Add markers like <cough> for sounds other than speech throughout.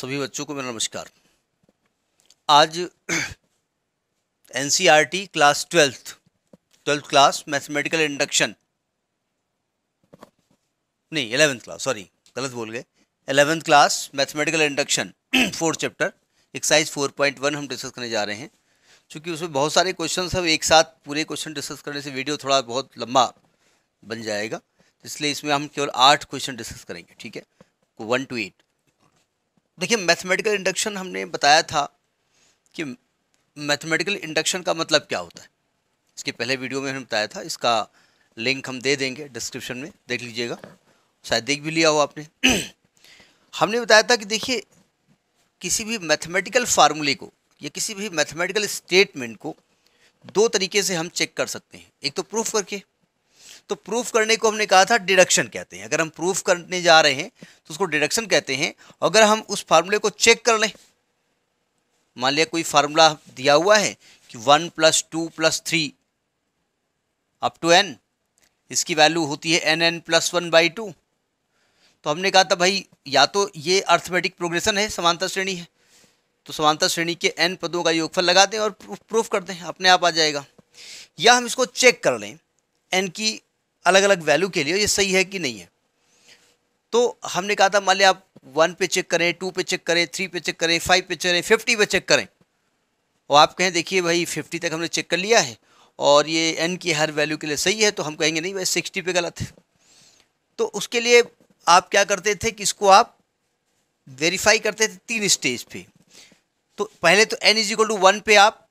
सभी बच्चों को मेरा नमस्कार। आज <clears throat> in class twelfth twelfth class mathematical induction. नहीं एलेवेंथ क्लास, सॉरी, गलत बोल गए। Eleventh class mathematical induction, <clears throat> fourth chapter, exercise four point one हम डिस्कस करने जा रहे हैं। क्योंकि उसमें बहुत सारे क्वेश्चन सब एक साथ पूरे क्वेश्चन डिस्कस करने से वीडियो थोड़ा बहुत लंबा बन जाएगा, इसलिए इसमें हम केवल आठ क्वेश्चन डिस्कस करेंगे, ठीक है? One two eight. देखिए मैथमेटिकल इंडक्शन हमने बताया था कि मैथमेटिकल इंडक्शन का मतलब क्या होता है। इसके पहले वीडियो में हमने बताया था, इसका लिंक हम दे देंगे डिस्क्रिप्शन में, देख लीजिएगा। शायद देख भी लिया हो आपने। <clears throat> हमने बताया था कि देखिए, किसी भी मैथमेटिकल फार्मूले को या किसी भी मैथमेटिकल स्टेटमेंट को दो तरीके से हम चेक कर सकते हैं। एक तो प्रूफ करके तो प्रूफ करने को हमने कहा था डिडक्शन कहते हैं। अगर हम प्रूफ करने जा रहे हैं तो उसको डिडक्शन कहते हैं। अगर हम उस फार्मूले को चेक कर लें, मान लिया कोई फार्मूला दिया हुआ है कि one plus two plus three up to n इसकी वैल्यू होती है n n plus one by two तो हमने कहा था भाई, या तो ये अर्थमेटिक प्रोग्रेशन है, समांतर श्रेणी है। तो समांतर श्रेणी के एन पदों का योगफल लगा दें और प्रूफ कर दें, अपने आप आ जाएगा। या हम इसको चेक कर लें एन की अलग अलग वैल्यू के लिए ये सही है कि नहीं है? तो हमने कहा था, मान लिया आप वन पे चेक करें टू पे चेक करें थ्री पे चेक करें फाइव पे चेक करें फिफ्टी पे चेक करें। और आप कहें, देखिए भाई फिफ्टी तक हमने चेक कर लिया है और ये एन की हर वैल्यू के लिए सही है तो हम कहेंगे, नहीं भाई सिक्सटी पे गलत है। तो उसके लिए आप क्या करते थे कि इसको आप वेरीफाई करते थे तीन स्टेज पे। तो पहले तो n is equal to one पे आप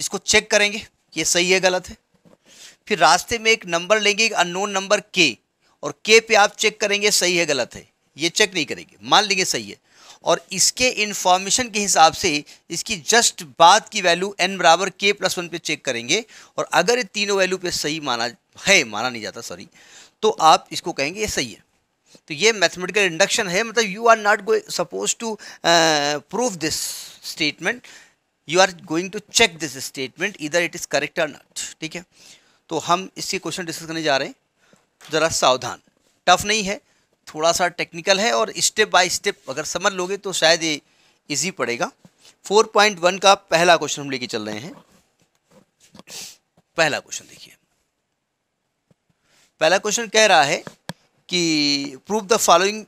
इसको चेक करेंगे कि ये सही है, गलत है। फिर रास्ते में एक नंबर लेंगे, एक अननोन नंबर के और के पे आप चेक करेंगे, सही है, गलत है। ये चेक नहीं करेंगे। मान लेंगे सही है। और इसके इन्फॉर्मेशन के हिसाब से इसकी जस्ट बाद की वैल्यू एन बराबर के प्लस वन पे चेक करेंगे। और अगर ये तीनों वैल्यू पे सही माना है, माना नहीं जाता सॉरी तो आप इसको कहेंगे ये सही है। तो ये मैथमेटिकल इंडक्शन है मतलब you are not go suppose to prove this statement you are going to check this statement इधर इट इज़ करेक्ट और नॉट ठीक है? तो हम इससे क्वेश्चन डिस्कस करने जा रहे हैं। ज़रा सावधान। टफ नहीं है थोड़ा सा टेक्निकल है और स्टेप बाय स्टेप अगर समझ लोगे तो शायद ये इजी पड़ेगा। 4.1 का पहला क्वेश्चन हम लेके चल रहे हैं। पहला क्वेश्चन देखिए। पहला क्वेश्चन कह रहा है कि prove the following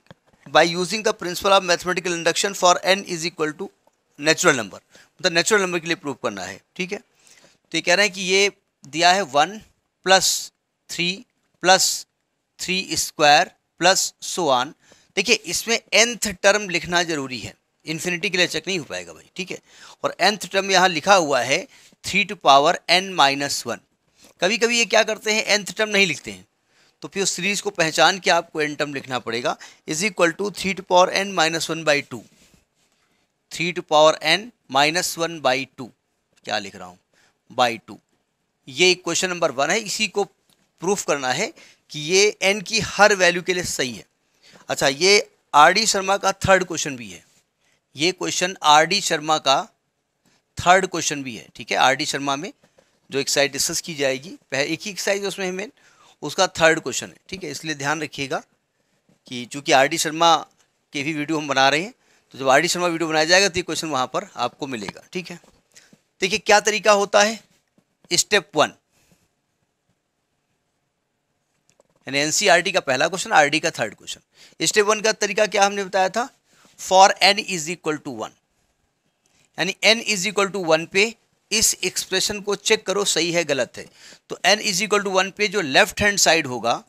by using the principle of mathematical induction for n is equal to natural number मतलब नेचुरल नंबर के लिए प्रूव करना है। ठीक है? तो ये कह रहे हैं कि ये दिया है one plus three plus three square plus so on देखिए, इसमें एंथ टर्म लिखना ज़रूरी है। इन्फिनिटी के लिए चेक नहीं हो पाएगा भाई, ठीक है? और एंथ टर्म यहाँ लिखा हुआ है three to power n minus one कभी कभी ये क्या करते हैं? एंथ टर्म नहीं लिखते हैं। तो फिर उस सीरीज़ को पहचान के आपको एन टर्म लिखना पड़ेगा। Is equal to three to power n minus one by two three to power n minus one by two क्या लिख रहा हूँ? बाई टू ये क्वेश्चन नंबर वन है, इसी को प्रूफ करना है कि ये एन की हर वैल्यू के लिए सही है। अच्छा ये आर डी शर्मा का थर्ड क्वेश्चन भी है। ये क्वेश्चन आर डी शर्मा का थर्ड क्वेश्चन भी है, ठीक है? आर डी शर्मा में जो एक्साइज डिस्कस की जाएगी पहले एक ही एक्साइज उसमें है मेन उसका थर्ड क्वेश्चन है, ठीक है? इसलिए ध्यान रखिएगा कि चूँकि आर डी शर्मा के भी वीडियो हम बना रहे हैं तो जब आर डी शर्मा वीडियो बनाया जाएगा तो ये क्वेश्चन वहाँ पर आपको मिलेगा, ठीक है? देखिए, क्या तरीका होता है? Step one. यानी एनसीईआरटी का पहला क्वेश्चन आरडी का थर्ड क्वेश्चन स्टेप वन का तरीका क्या हमने बताया था? For n is equal to one यानी n is equal to one पे इस एक्सप्रेशन को चेक करो, सही है, गलत है। तो n is equal to one पे जो लेफ़्ट हैंड साइड होगा,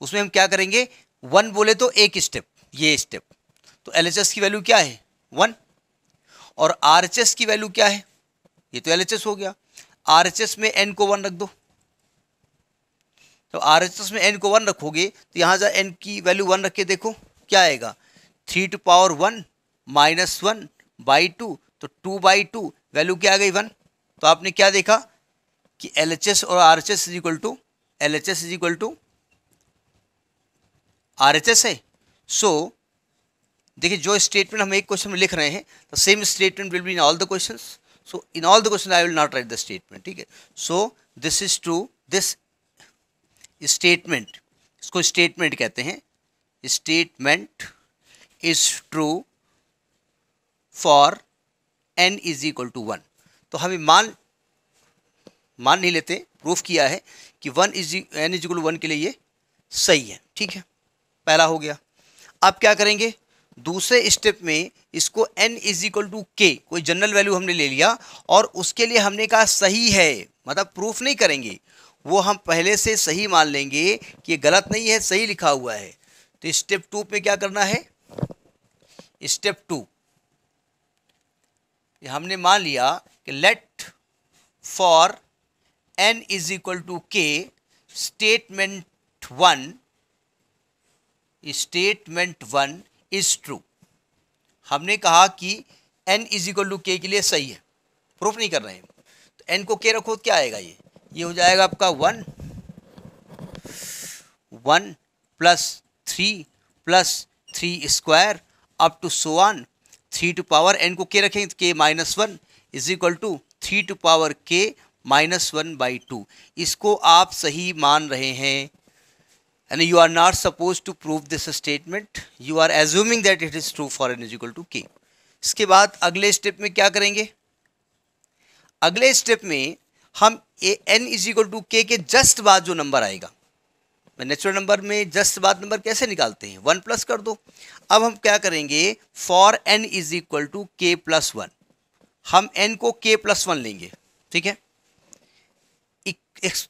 उसमें हम क्या करेंगे? वन बोले तो एक स्टेप ये स्टेप तो एलएचएस की वैल्यू क्या है? वन और आरएचएस की वैल्यू क्या है? ये तो एलएचएस हो गया। RHS में एन को वन रख दो। तो आर में एन को वन रखोगे तो यहाँ से एन की वैल्यू वन रख के देखो क्या आएगा? Three to power one minus one by two तो टू बाई टू वैल्यू क्या आ गई वन तो आपने क्या देखा? कि एल एच एस और R H S is equal to L H S is equal to R H S है। सो so, देखिए जो स्टेटमेंट हम एक क्वेश्चन में लिख रहे हैं the same statement will be in all the questions So in all the question I will not write the statement. ठीक है So this is true. This statement इसको statement कहते हैं statement is true for n is equal to one तो हमें मान मान नहीं लेते किया है कि one is n is equal to one के लिए ये सही है ठीक है पहला हो गया अब क्या करेंगे दूसरे स्टेप में इसको n इज़ इक्वल टू के कोई जनरल वैल्यू हमने ले लिया और उसके लिए हमने कहा सही है मतलब प्रूफ नहीं करेंगे। वो हम पहले से सही मान लेंगे कि गलत नहीं है, सही लिखा हुआ है। तो स्टेप टू पे क्या करना है? स्टेप टू हमने मान लिया कि let for n is equal to k statement one statement one is true हमने कहा कि एन इज़ इक्वल टू के के लिए सही है। प्रूफ नहीं कर रहे हैं। तो एन को के रखो क्या आएगा ये? ये हो जाएगा आपका one one plus three plus three square up to so one three to power n को के रखेंगे तो k minus one is equal to three to power k minus one by two इसको आप सही मान रहे हैं। And you are not supposed to prove this statement. You are assuming that it is true for n is equal to k. इसके बाद अगले step में क्या करेंगे? अगले स्टेप में हम a n is equal to k के जस्ट बाद जो नंबर आएगा नेचुरल नंबर में जस्ट बाद नंबर कैसे निकालते हैं? वन प्लस कर दो। अब हम क्या करेंगे? For n is equal to k plus one हम एन को के प्लस वन लेंगे। ठीक है?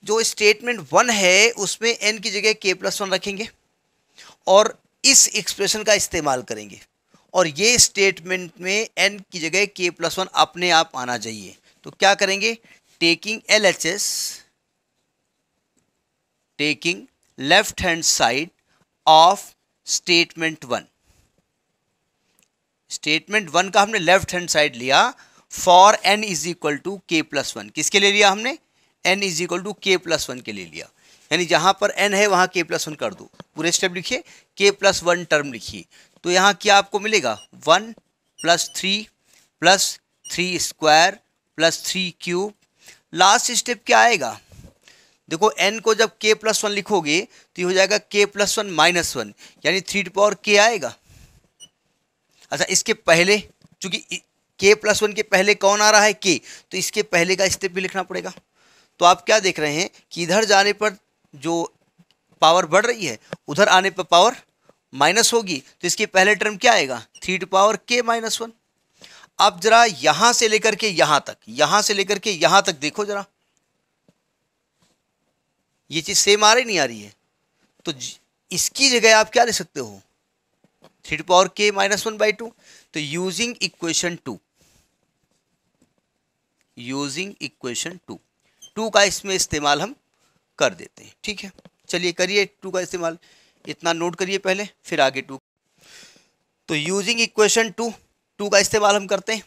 जो स्टेटमेंट वन है, उसमें एन की जगह के प्लस वन रखेंगे और इस एक्सप्रेशन का इस्तेमाल करेंगे। और ये स्टेटमेंट में एन की जगह के प्लस वन अपने आप आना चाहिए। तो क्या करेंगे? Taking L H S taking left hand side of statement one statement one का हमने लेफ़्ट हैंड साइड लिया। For n is equal to k plus one किसके लिए लिया हमने? N is equal to k plus one के लिए लिया। यानी जहाँ पर एन है, वहाँ के प्लस वन कर दो। पूरे स्टेप लिखिए। के प्लस वन टर्म लिखिए। तो यहाँ क्या आपको मिलेगा? One plus three plus three square plus three cube last step क्या आएगा? देखो एन को जब के प्लस वन लिखोगे तो ये हो जाएगा k plus one minus one यानी थ्री टू पावर के आएगा। अच्छा इसके पहले, चूँकि के प्लस वन के पहले कौन आ रहा है? के तो इसके पहले का स्टेप भी लिखना पड़ेगा। तो आप क्या देख रहे हैं कि इधर जाने पर जो पावर बढ़ रही है, उधर आने पर पावर माइनस होगी। तो इसके पहले टर्म क्या आएगा? Three to power k minus one अब जरा यहाँ से लेकर के यहाँ तक, यहाँ से लेकर के यहाँ तक देखो जरा। ये चीज़ सेम आ रही, नहीं आ रही है। तो इसकी जगह आप क्या ले सकते हो? Three to power k minus one by two तो using equation two using equation two two का इसमें इस्तेमाल हम कर देते हैं, ठीक है? चलिए करिए टू का इस्तेमाल। इतना नोट करिए पहले, फिर आगे टू। तो यूजिंग इक्वेशन टू टू का इस्तेमाल हम करते हैं।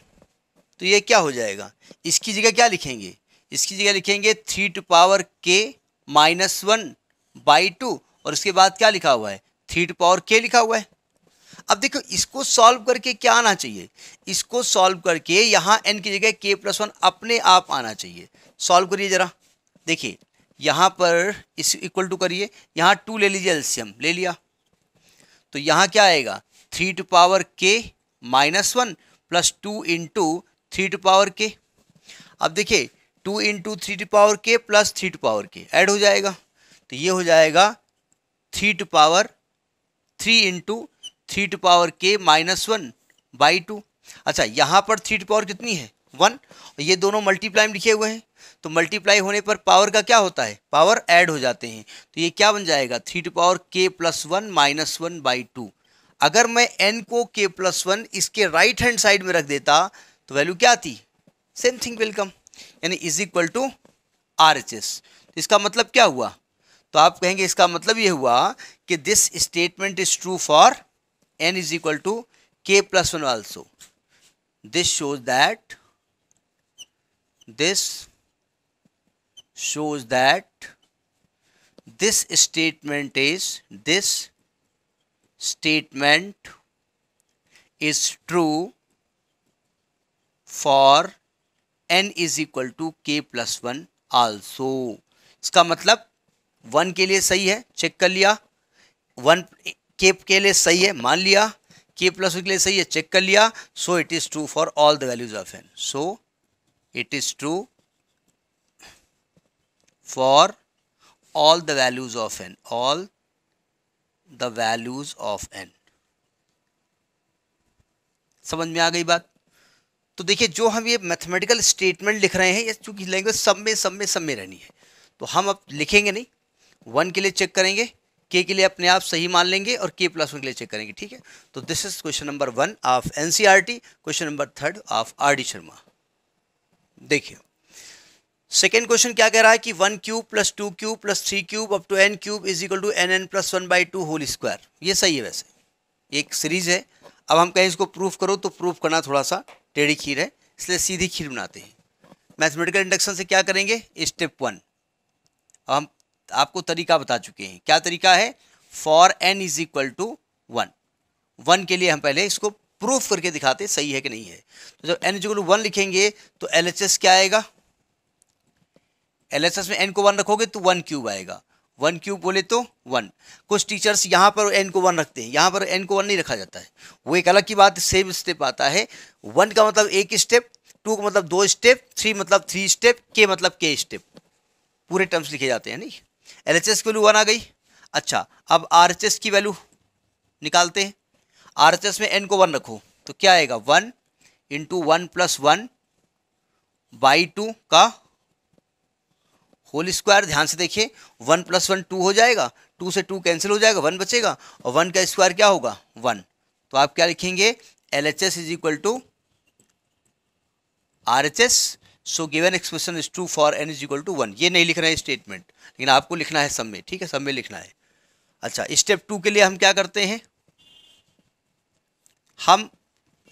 तो ये क्या हो जाएगा? इसकी जगह क्या लिखेंगे? इसकी जगह लिखेंगे three to power k minus one by two और उसके बाद क्या लिखा हुआ है? थ्री टू पावर के लिखा हुआ है। अब देखो, इसको सॉल्व करके क्या आना चाहिए? इसको सॉल्व करके यहाँ एन की जगह के प्लस वन अपने आप आना चाहिए। सॉल्व करिए ज़रा। देखिए, यहाँ पर इस इक्वल टू करिए। यहाँ टू ले लीजिए एल्सियम ले लिया। तो यहाँ क्या आएगा? Three to power k minus one plus two into three to power k अब देखिए two into three to power k plus three to power k add हो जाएगा। तो ये हो जाएगा three to power three into three to power k minus one by two. अच्छा यहाँ पर थ्री टू पावर कितनी है? वन। ये दोनों मल्टीप्लाई में लिखे हुए हैं। तो मल्टीप्लाई होने पर पावर का क्या होता है? पावर ऐड हो जाते हैं। तो ये क्या बन जाएगा? Three to power k plus one minus one by two. अगर मैं एन को के प्लस वन इसके राइट हैंड साइड में रख देता तो वैल्यू क्या आती? सेम थिंग वेलकम यानी is equal to R H S इसका मतलब क्या हुआ? तो आप कहेंगे इसका मतलब ये हुआ कि this statement is true for n is equal to k plus one also this shows that this shows that this statement is this statement is true for n is equal to k plus one also इसका मतलब one के लिए सही है check कर लिया one के के लिए सही है, मान लिया के प्लस के लिए सही है चेक कर लिया so it is true for all the values of n so it is true for all the values of n all the values of n समझ में आ गई बात? तो देखिए, जो हम ये मैथमेटिकल स्टेटमेंट लिख रहे हैं, ये चूँकि लैंग्वेज सब में सब में सब में रहनी है तो हम अब लिखेंगे नहीं वन के लिए चेक करेंगे के के लिए अपने आप सही मान लेंगे और के प्लस वन के लिए चेक करेंगे, ठीक है? तो this is question number one of n question number third of R D Sharma देखिए सेकेंड क्वेश्चन क्या कह रहा है कि one cube plus two cube plus three cube up to n cube is equal to n n plus one by two whole square ये सही है वैसे। एक सीरीज़ है। अब हम कहें इसको प्रूफ करो तो प्रूफ करना थोड़ा सा टेढ़ी खीर है, इसलिए सीधी खीर बनाते हैं। मैथमेटिकल इंडक्शन से क्या करेंगे? स्टेप वन अब हम आपको तरीका बता चुके हैं। क्या तरीका है? For n is equal to one one के लिए हम पहले इसको प्रूफ करके दिखाते सही है कि नहीं है। तो जब एन इज़ टू वन लिखेंगे तो एल एच एस क्या आएगा? एल एच एस में एन को वन रखोगे तो वन क्यूब आएगा। वन क्यूब बोले तो वन कुछ टीचर्स यहाँ पर एन को वन रखते हैं। यहाँ पर एन को वन नहीं रखा जाता है। वो एक अलग की बात सेम स्टेप आता है। वन का मतलब एक स्टेप टू का मतलब दो स्टेप थ्री मतलब थ्री स्टेप के मतलब के स्टेप पूरे टर्म्स लिखे जाते हैं, नहीं? एल एच एस की वैल्यू वन आ गई। अच्छा अब आर एच एस की वैल्यू निकालते हैं। आर एच एस में एन को वन रखो तो क्या आएगा? One into one plus one by two का होल स्क्वायर ध्यान से देखिए, वन प्लस वन टू हो जाएगा टू से टू कैंसिल हो जाएगा, वन बचेगा, और वन का स्क्वायर क्या होगा? वन। तो आप क्या लिखेंगे? L H S is equal to R H S so given expression is true for n is equal to one ये नहीं लिख रहे हैं स्टेटमेंट लेकिन आपको लिखना है सब में, ठीक है? सब में लिखना है। अच्छा स्टेप टू के लिए हम क्या करते हैं? हम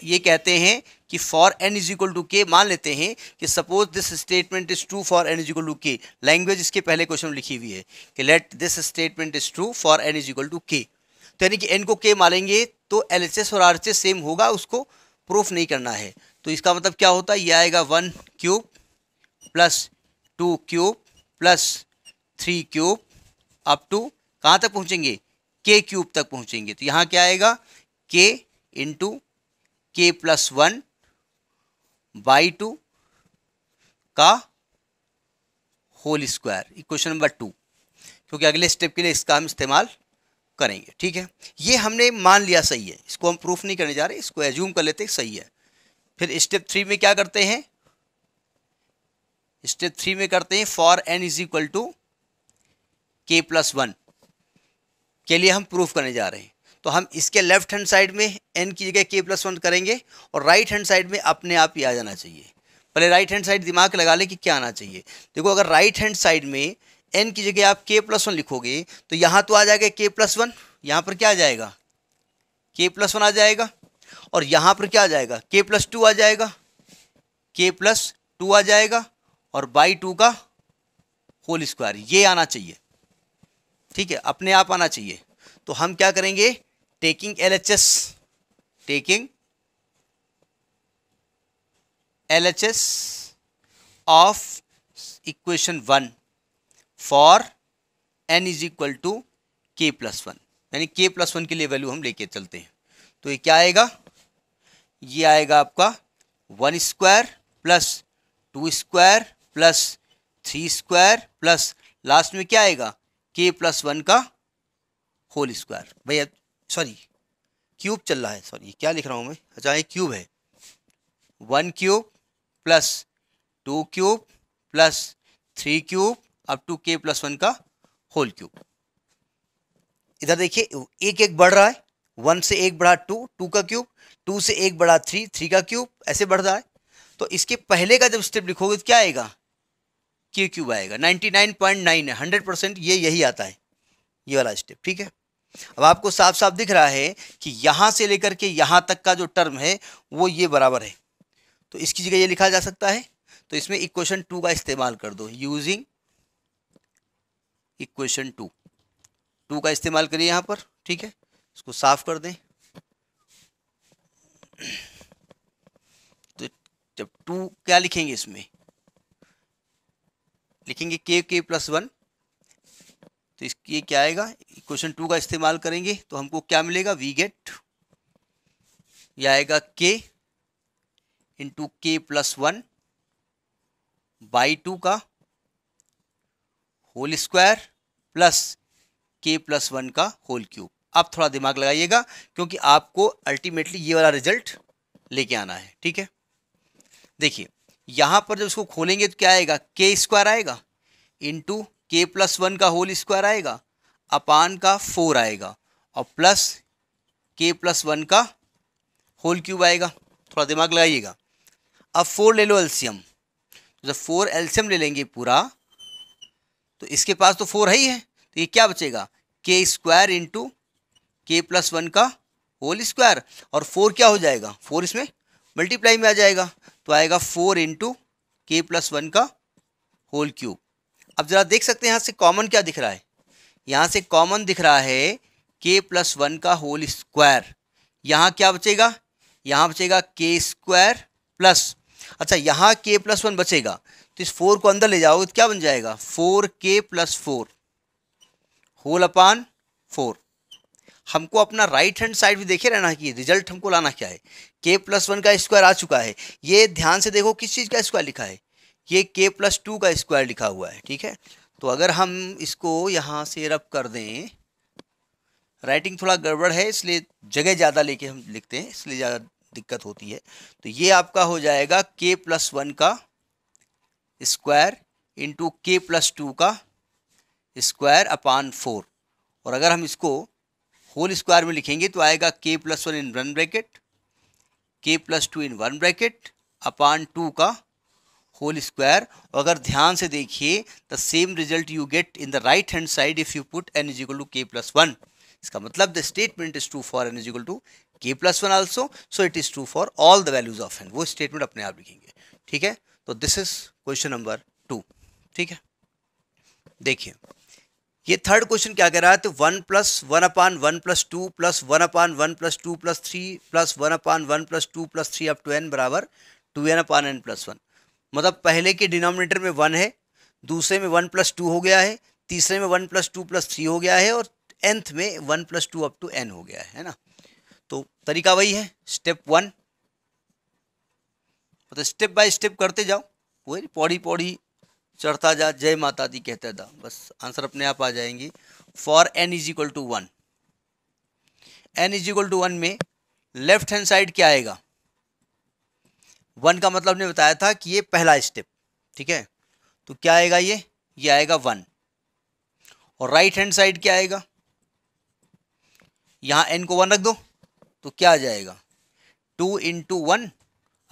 ये कहते हैं कि for n is equal to k मान लेते हैं कि suppose this statement is true for n is equal to k language इसके पहले क्वेश्चन लिखी हुई है कि let this statement is true for n is equal to k तो यानी कि एन को के मानेंगे तो एलएचएस और आरएचएस सेम होगा, उसको प्रूफ नहीं करना है। तो इसका मतलब क्या होता है? ये आएगा one cube plus two cube plus three cube up to कहाँ तक पहुँचेंगे? के क्यूब तक पहुँचेंगे। तो यहाँ क्या आएगा? K into k plus one by two का whole square equation number two क्योंकि अगले स्टेप के लिए इसका हम इस्तेमाल करेंगे। ठीक है? ये हमने मान लिया सही है। इसको हम प्रूफ नहीं करने जा रहे, इसको एज्यूम कर लेते सही है। फिर स्टेप थ्री में क्या करते हैं? स्टेप थ्री में करते हैं for n is equal to k plus one के लिए हम प्रूफ करने जा रहे हैं। तो हम इसके लेफ़्ट हैंड साइड में एन की जगह के प्लस वन करेंगे और राइट हैंड साइड में अपने आप ही आ जाना चाहिए। पहले राइट हैंड साइड दिमाग लगा ले कि क्या आना चाहिए। देखो, अगर राइट हैंड साइड में एन की जगह आप के प्लस वन लिखोगे तो यहाँ तो आ जाएगा के प्लस वन यहाँ पर क्या आ जाएगा? के प्लस वन आ जाएगा। और यहाँ पर क्या आ जाएगा? के प्लस टू आ जाएगा। के प्लस टू आ जाएगा और बाई टू का होल स्क्वायर ये आना चाहिए। ठीक है? अपने आप आना चाहिए। तो हम क्या करेंगे? Taking L H S taking L H S of equation one for n is equal to k plus one यानी के प्लस वन के लिए वैल्यू हम लेके चलते हैं। तो ये क्या आएगा? ये आएगा आपका one square plus two square plus three square plus last में क्या आएगा? के प्लस वन का होल स्क्वायर। भैया सॉरी क्यूब चल रहा है सॉरी क्या लिख रहा हूँ मैं? अच्छा ये क्यूब है। One cube plus two cube plus three cube up to k plus one का होल क्यूब इधर देखिए, एक एक बढ़ रहा है। वन से एक बढ़ा टू टू का क्यूब टू से एक बड़ा थ्री थ्री का क्यूब, ऐसे बढ़ रहा है। तो इसके पहले का जब स्टेप लिखोगे तो क्या आएगा? क्यू क्यूब आएगा। नाइन्टी नाइन पॉइंट नाइन है, हंड्रेड परसेंट ये यही आता है। ये वाला स्टेप, ठीक है? अब आपको साफ़ साफ़ दिख रहा है कि यहाँ से लेकर के यहाँ तक का जो टर्म है, वो ये बराबर है। तो इसकी जगह ये लिखा जा सकता है। तो इसमें इक्वेशन टू का इस्तेमाल कर दो। Using equation two. टू का इस्तेमाल करिए यहाँ पर, ठीक है? इसको साफ़ कर दें। तो जब टू क्या लिखेंगे इसमें? लिखेंगे के के प्लस वन तो इसके क्या आएगा? क्वेश्चन टू का इस्तेमाल करेंगे तो हमको क्या मिलेगा? वी गेट यह आएगा k into k plus one by two का whole square plus k plus one का होल क्यूब आप थोड़ा दिमाग लगाइएगा, क्योंकि आपको अल्टीमेटली ये वाला रिज़ल्ट लेके आना है, ठीक है? देखिए, यहाँ पर जब इसको खोलेंगे तो क्या आएगा? के स्क्वायर आएगा इंटू के प्लस वन का होल स्क्वायर आएगा अपान का फोर आएगा, और प्लस के प्लस वन का होल क्यूब आएगा। थोड़ा दिमाग लगाइएगा। अब फोर ले लो एल्सियम जब फोर एल्सियम ले लेंगे पूरा तो इसके पास तो फोर है ही है। तो ये क्या बचेगा? K square into k plus one का होल स्क्वायर और फोर क्या हो जाएगा? फोर इसमें मल्टीप्लाई में आ जाएगा तो आएगा four into k plus one का होल क्यूब अब ज़रा देख सकते हैं यहाँ से कॉमन क्या दिख रहा है? यहाँ से कॉमन दिख रहा है के प्लस वन का होल स्क्वायर यहाँ क्या बचेगा? यहाँ बचेगा के स्क्वायर प्लस अच्छा यहाँ के प्लस वन बचेगा तो इस फोर को अंदर ले जाओगे तो क्या बन जाएगा? Four k plus four whole upon four हमको अपना राइट हैंड साइड भी देखे रहना कि रिज़ल्ट हमको लाना क्या है? के प्लस वन का स्क्वायर आ चुका है। ये ध्यान से देखो किस चीज़ का स्क्वायर लिखा है? ये के प्लस टू का स्क्वायर लिखा हुआ है, ठीक है? तो अगर हम इसको यहाँ से रब कर दें राइटिंग थोड़ा गड़बड़ है, इसलिए जगह ज़्यादा लेके हम लिखते हैं, इसलिए ज़्यादा दिक्कत होती है। तो ये आपका हो जाएगा के प्लस वन का square into k plus two का स्क्वायर अपान फोर और अगर हम इसको होल स्क्वायर में लिखेंगे तो आएगा k plus one in one bracket k plus two in one bracket upon two का होल स्क्वायर और अगर ध्यान से देखिए the same result you get in the right hand side if you put n is equal to k plus one इसका मतलब the statement is true for n is equal to k plus one also so it is true for all the values of n वो statement अपने आप लिखेंगे। ठीक है? तो this is question number two ठीक है? देखिए। ये थर्ड क्वेश्चन क्या कह रहा है? तो one plus one upon one plus two plus one upon one plus two plus three plus one upon one plus two plus three up to n बराबर two n upon n plus one मतलब पहले के denominator में one है, दूसरे में one plus two हो गया है, तीसरे में one plus two plus three हो गया है और एंथ में one plus two up to n हो गया है ना? तो तरीका वही है स्टेप वन तो स्टेप बाय स्टेप करते जाओ, वही पौड़ी पौड़ी चढ़ता जा, जय माता दी कहता था बस आंसर अपने आप आ जाएँगी। For n is equal to one n is equal to one में लेफ़्ट हैंड साइड क्या आएगा? वन का मतलब ने बताया था कि ये पहला स्टेप ठीक है? तो क्या आएगा ये? ये आएगा वन और राइट हैंड साइड क्या आएगा? यहाँ एन को वन रख दो तो क्या आ जाएगा? Two into one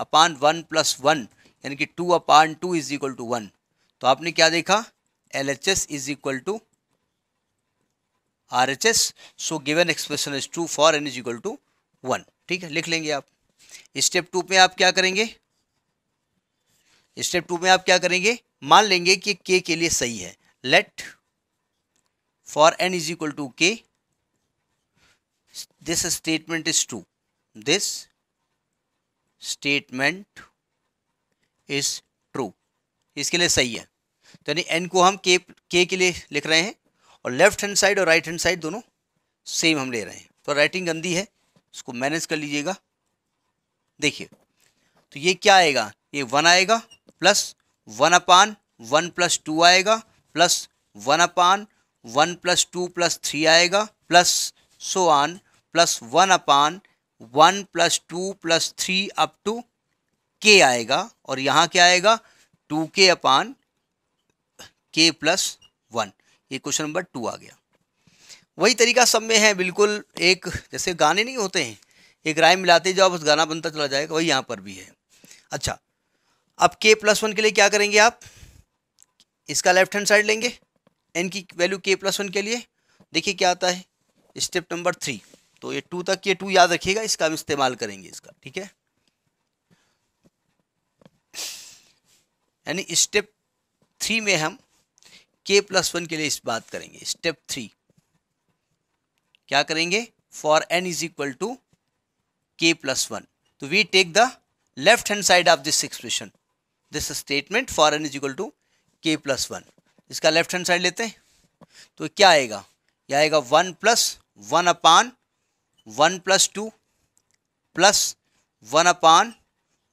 upon one plus one यानी कि two upon two is equal to one तो आपने क्या देखा? L H S is equal to R H S so given expression is true for n is equal to one ठीक है, लिख लेंगे आप। स्टेप टू में आप क्या करेंगे? स्टेप टू में आप क्या करेंगे? मान लेंगे कि के के लिए सही है। Let for n is equal to k this statement is true this statement is true इसके लिए सही है। तो यानी एन को हम के के के लिए लिख रहे हैं और लेफ़्ट हैंड साइड और राइट हैंड साइड दोनों सेम हम ले रहे हैं। तो राइटिंग गंदी है उसको मैनेज कर लीजिएगा। देखिए तो ये क्या आएगा? ये वन आएगा plus one upon one plus two आएगा plus one upon one plus two plus three आएगा plus so on plus one upon one plus two plus three up to k आएगा। और यहाँ क्या आएगा? Two k upon k plus one ये question number two आ गया। वही तरीका सब में है, बिल्कुल एक, जैसे गाने नहीं होते हैं, एक राय मिलाते जाओ बस गाना बनता चला जाएगा, वही यहाँ पर भी है। अच्छा अब के प्लस वन के लिए क्या करेंगे आप? इसका लेफ़्ट हैंड साइड लेंगे एन की वैल्यू के प्लस वन के लिए। देखिए क्या आता है स्टेप नंबर थ्री तो ये टू तक, ये टू याद रखिएगा, इसका हम इस्तेमाल करेंगे इसका, ठीक है? यानी स्टेप थ्री में हम के प्लस वन के लिए इस बात करेंगे स्टेप थ्री क्या करेंगे? For n is equal to k plus one so we take the left hand side of this expression this statement for n is equal to k plus one इसका left hand side लेते हैं। तो क्या आएगा? यह आएगा one plus one upon one plus two plus one upon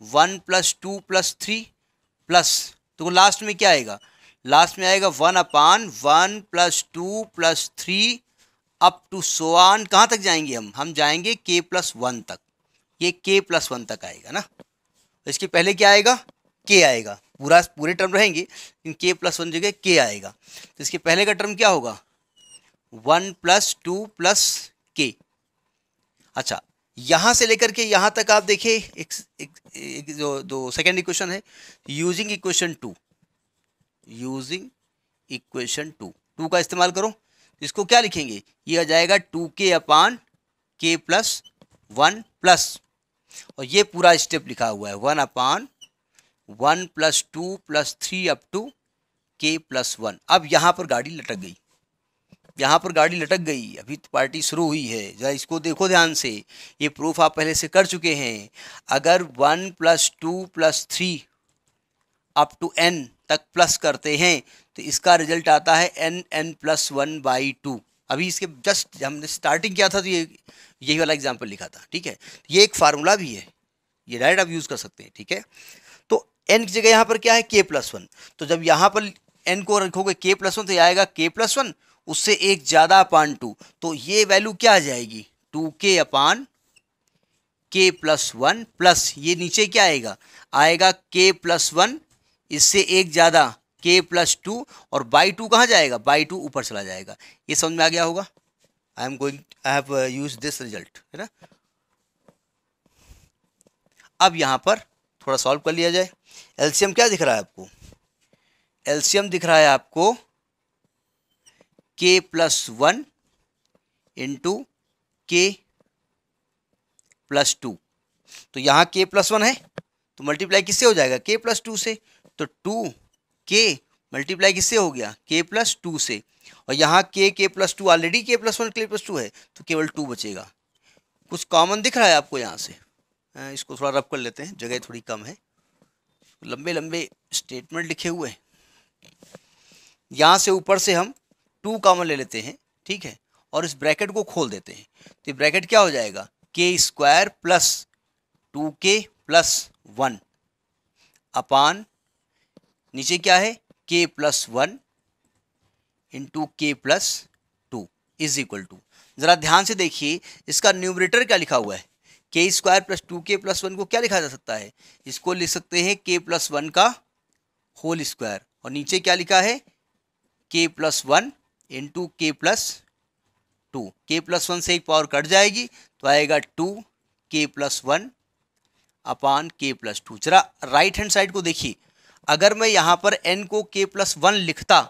one plus two plus three plus तो last में क्या आएगा? लास्ट में आएगा one upon one plus two plus three up to so on. कहाँ तक जाएँगे हम? हम जाएँगे के प्लस वन तक। ये के प्लस वन तक आएगा ना? इसके पहले क्या आएगा? के आएगा। पूरा पूरे टर्म रहेंगे लेकिन के प्लस वन जगह के आएगा। तो इसके पहले का टर्म क्या होगा? वन प्लस टू प्लस के अच्छा यहाँ से लेकर के यहाँ तक आप देखिए एक, एक, एक जो दो सेकेंड इक्वेशन है using equation two using equation two two का इस्तेमाल करो। इसको क्या लिखेंगे? ये आ जाएगा to k upon k plus one plus और ये पूरा स्टेप लिखा हुआ है। One upon one plus two plus three up to k plus one अब यहाँ पर गाड़ी लटक गई। यहाँ पर गाड़ी लटक गई। अभी तो पार्टी शुरू हुई है। जरा इसको देखो ध्यान से। ये प्रूफ आप पहले से कर चुके हैं। अगर one plus two plus three up to n तक प्लस करते हैं तो इसका रिज़ल्ट आता है n n plus one by two अभी इसके जस्ट हमने स्टार्टिंग किया था तो ये, यही वाला एग्ज़ाम्पल लिखा था, ठीक है? ये एक फार्मूला भी है, ये डायरेक्ट आप यूज़ कर सकते हैं, ठीक है? तो एन की जगह यहाँ पर क्या है? के प्लस वन तो जब यहाँ पर एन को रखोगे के प्लस वन तो ये आएगा के प्लस वन उससे एक ज़्यादा अपान टू तो ये वैल्यू क्या आ जाएगी? To k upon k plus one plus ये नीचे क्या आएगा? आएगा के प्लस वन इससे एक ज़्यादा के प्लस टू और बाई टू कहाँ जाएगा? बाई टू ऊपर चला जाएगा। ये समझ में आ गया होगा? I am going I have use this result है ना? अब यहाँ पर थोड़ा सॉल्व कर लिया जाए। एलसीएम क्या दिख रहा है आपको? एलसीएम दिख रहा है आपको k plus one into k plus two तो यहाँ के प्लस वन है तो मल्टीप्लाई किससे हो जाएगा? के प्लस टू से। तो टू के मल्टीप्लाई किससे हो गया? के प्लस टू से। और यहाँ के k plus two already k plus one k plus two है तो केवल टू बचेगा। कुछ कॉमन दिख रहा है आपको यहाँ से? इसको थोड़ा रब कर लेते हैं, जगह थोड़ी कम है। लंबे लंबे स्टेटमेंट लिखे हुए हैं। यहाँ से ऊपर से हम टू कॉमन ले लेते हैं, ठीक है? और इस ब्रैकेट को खोल देते हैं। तो ब्रैकेट क्या हो जाएगा? K square plus two k plus one upon नीचे क्या है? K plus one into k plus two is equal to ज़रा ध्यान से देखिए, इसका न्यूमरेटर क्या लिखा हुआ है? K square plus two k plus one को क्या लिखा जा सकता है? इसको लिख सकते हैं के प्लस वन का होल स्क्वायर और नीचे क्या लिखा है? K plus one into k plus two k plus one से एक पावर कट जाएगी तो आएगा टू के plus one upon k plus two जरा राइट हैंड साइड को देखिए। अगर मैं यहाँ पर एन को के प्लस वन लिखता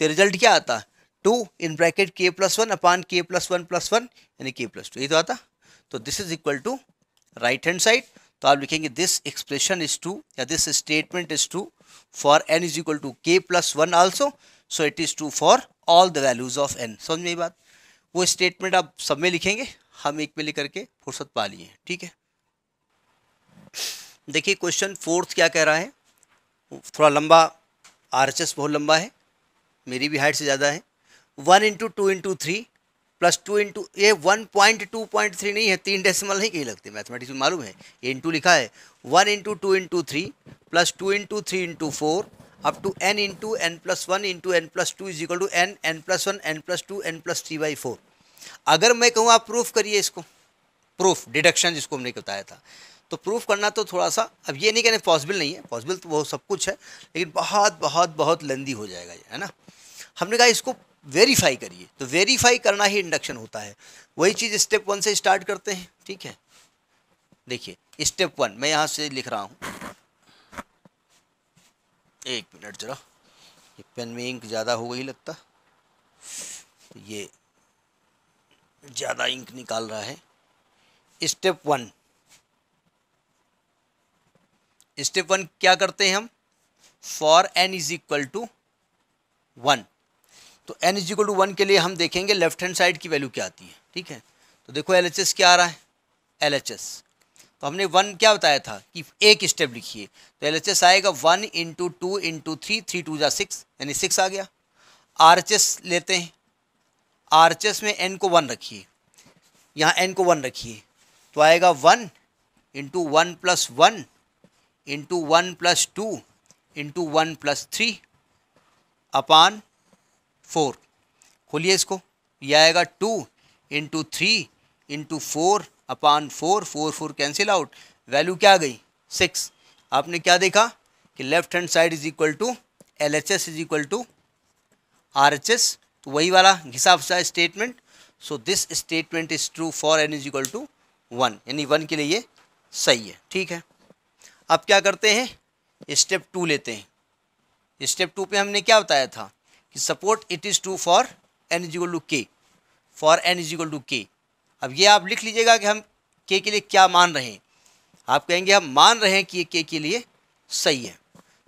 तो रिज़ल्ट क्या आता? Two in bracket k plus one upon k plus one plus one यानी के प्लस टू ये तो आता। तो this is equal to right hand side तो आप लिखेंगे दिस एक्सप्रेशन इज़ टू या this statement is true for n is equal to k plus one also so it is true for all the values of n समझ में ये बात? वो statement आप सब में लिखेंगे, हम एक में लिख करके फुर्सत पा लिए, ठीक है? देखिए क्वेश्चन फोर्थ क्या कह रहा है? थोड़ा लंबा आर एच एस बहुत लंबा है, मेरी भी हाइट से ज़्यादा है। One into two into three plus two into ये one point two point three नहीं है, तीन डेसिमल नहीं कहीं लगते मैथमेटिक्स में मालूम है, ये इंटू लिखा है। One into two into three plus two into three into four up to n into n plus one into n plus two is equal to n n plus one n plus two n plus three by four अगर मैं कहूँ आप proof करिए इसको। Proof deduction जिसको हमने बताया था। तो प्रूफ करना तो थोड़ा सा अब ये नहीं कहने पॉसिबल नहीं है। पॉसिबल तो वो सब कुछ है, लेकिन बहुत बहुत बहुत लेंदी हो जाएगा ये, है ना? हमने कहा इसको वेरीफाई करिए। तो वेरीफाई करना ही इंडक्शन होता है। वही चीज़ स्टेप वन से स्टार्ट करते हैं, ठीक है? देखिए स्टेप वन मैं यहाँ से लिख रहा हूँ। एक मिनट जरा, ये पेन में इंक ज़्यादा हो गई लगता। ये ज़्यादा इंक निकाल रहा है। स्टेप वन स्टेप वन क्या करते हैं हम? For n is equal to one तो n is equal to one के लिए हम देखेंगे लेफ़्ट हैंड साइड की वैल्यू क्या आती है, ठीक है? तो देखो एल एच एस क्या आ रहा है? एल एच एस तो हमने वन क्या बताया था कि एक स्टेप लिखिए। तो एल एच एस आएगा one into two into three three two जा सिक्स यानी सिक्स आ गया। आर एच एस लेते हैं। आर एच एस में एन को वन रखिए। यहाँ एन को वन रखिए। तो आएगा one into one plus one into one plus two into one plus three upon four खोलिए इसको। यह आएगा two into three into four upon four four four cancel out value क्या आ गई? सिक्स आपने क्या देखा? कि left hand side is equal to L H S is equal to R H S तो वही वाला हिसाब सा statement so this statement is true for n is equal to one यानी वन के लिए सही है। ठीक है? अब क्या करते हैं? स्टेप टू लेते हैं। स्टेप टू पे हमने क्या बताया था? कि suppose it is true for n is equal to k for n is equal to k अब ये आप लिख लीजिएगा कि हम के के लिए क्या मान रहे हैं। आप कहेंगे, हम मान रहे हैं कि ये के के लिए सही है।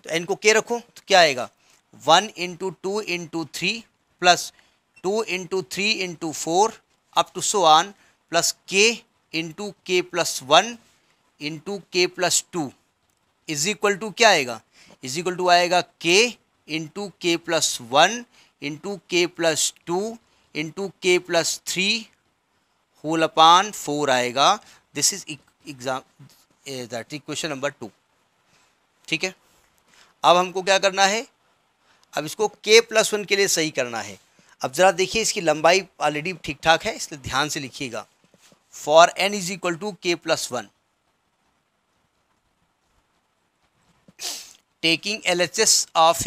तो एन को के रखो तो क्या आएगा? One into two into three plus two into three into four up to so on plus k into k plus one into k plus two is equal to क्या आएगा? इज़ इक्वल टू आएगा k into k plus one into k plus two into k plus three whole upon four आएगा। This is exam that equation number two ठीक है? अब हमको क्या करना है? अब इसको के प्लस वन के लिए सही करना है। अब ज़रा देखिए इसकी लंबाई ऑलरेडी ठीक ठाक है, इसलिए ध्यान से लिखिएगा। For n is equal to k plus one taking LHS of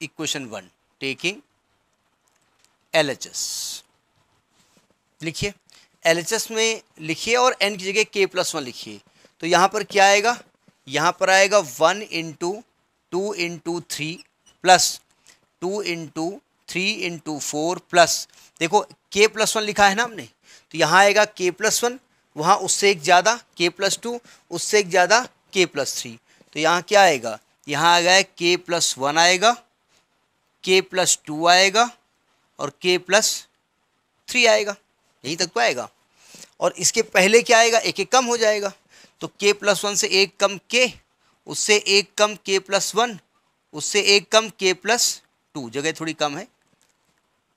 equation one taking LHS लिखिए LHS में लिखिए और n की जगह k प्लस वन लिखिए। तो यहाँ पर क्या आएगा? यहाँ पर आएगा one into two into three plus two into three into four plus देखो, k प्लस वन लिखा है ना हमने? तो यहाँ आएगा k प्लस वन वहाँ उससे एक ज़्यादा k प्लस टू उससे एक ज़्यादा k प्लस थ्री तो यहाँ क्या आएगा? यहाँ आ गया के प्लस वन आएगा के प्लस टू आएगा और के प्लस थ्री आएगा, यहीं तक तो आएगा। और इसके पहले क्या आएगा? एक एक कम हो जाएगा। तो के प्लस वन से एक कम के उससे एक कम के प्लस वन उससे एक कम के प्लस टू जगह थोड़ी कम है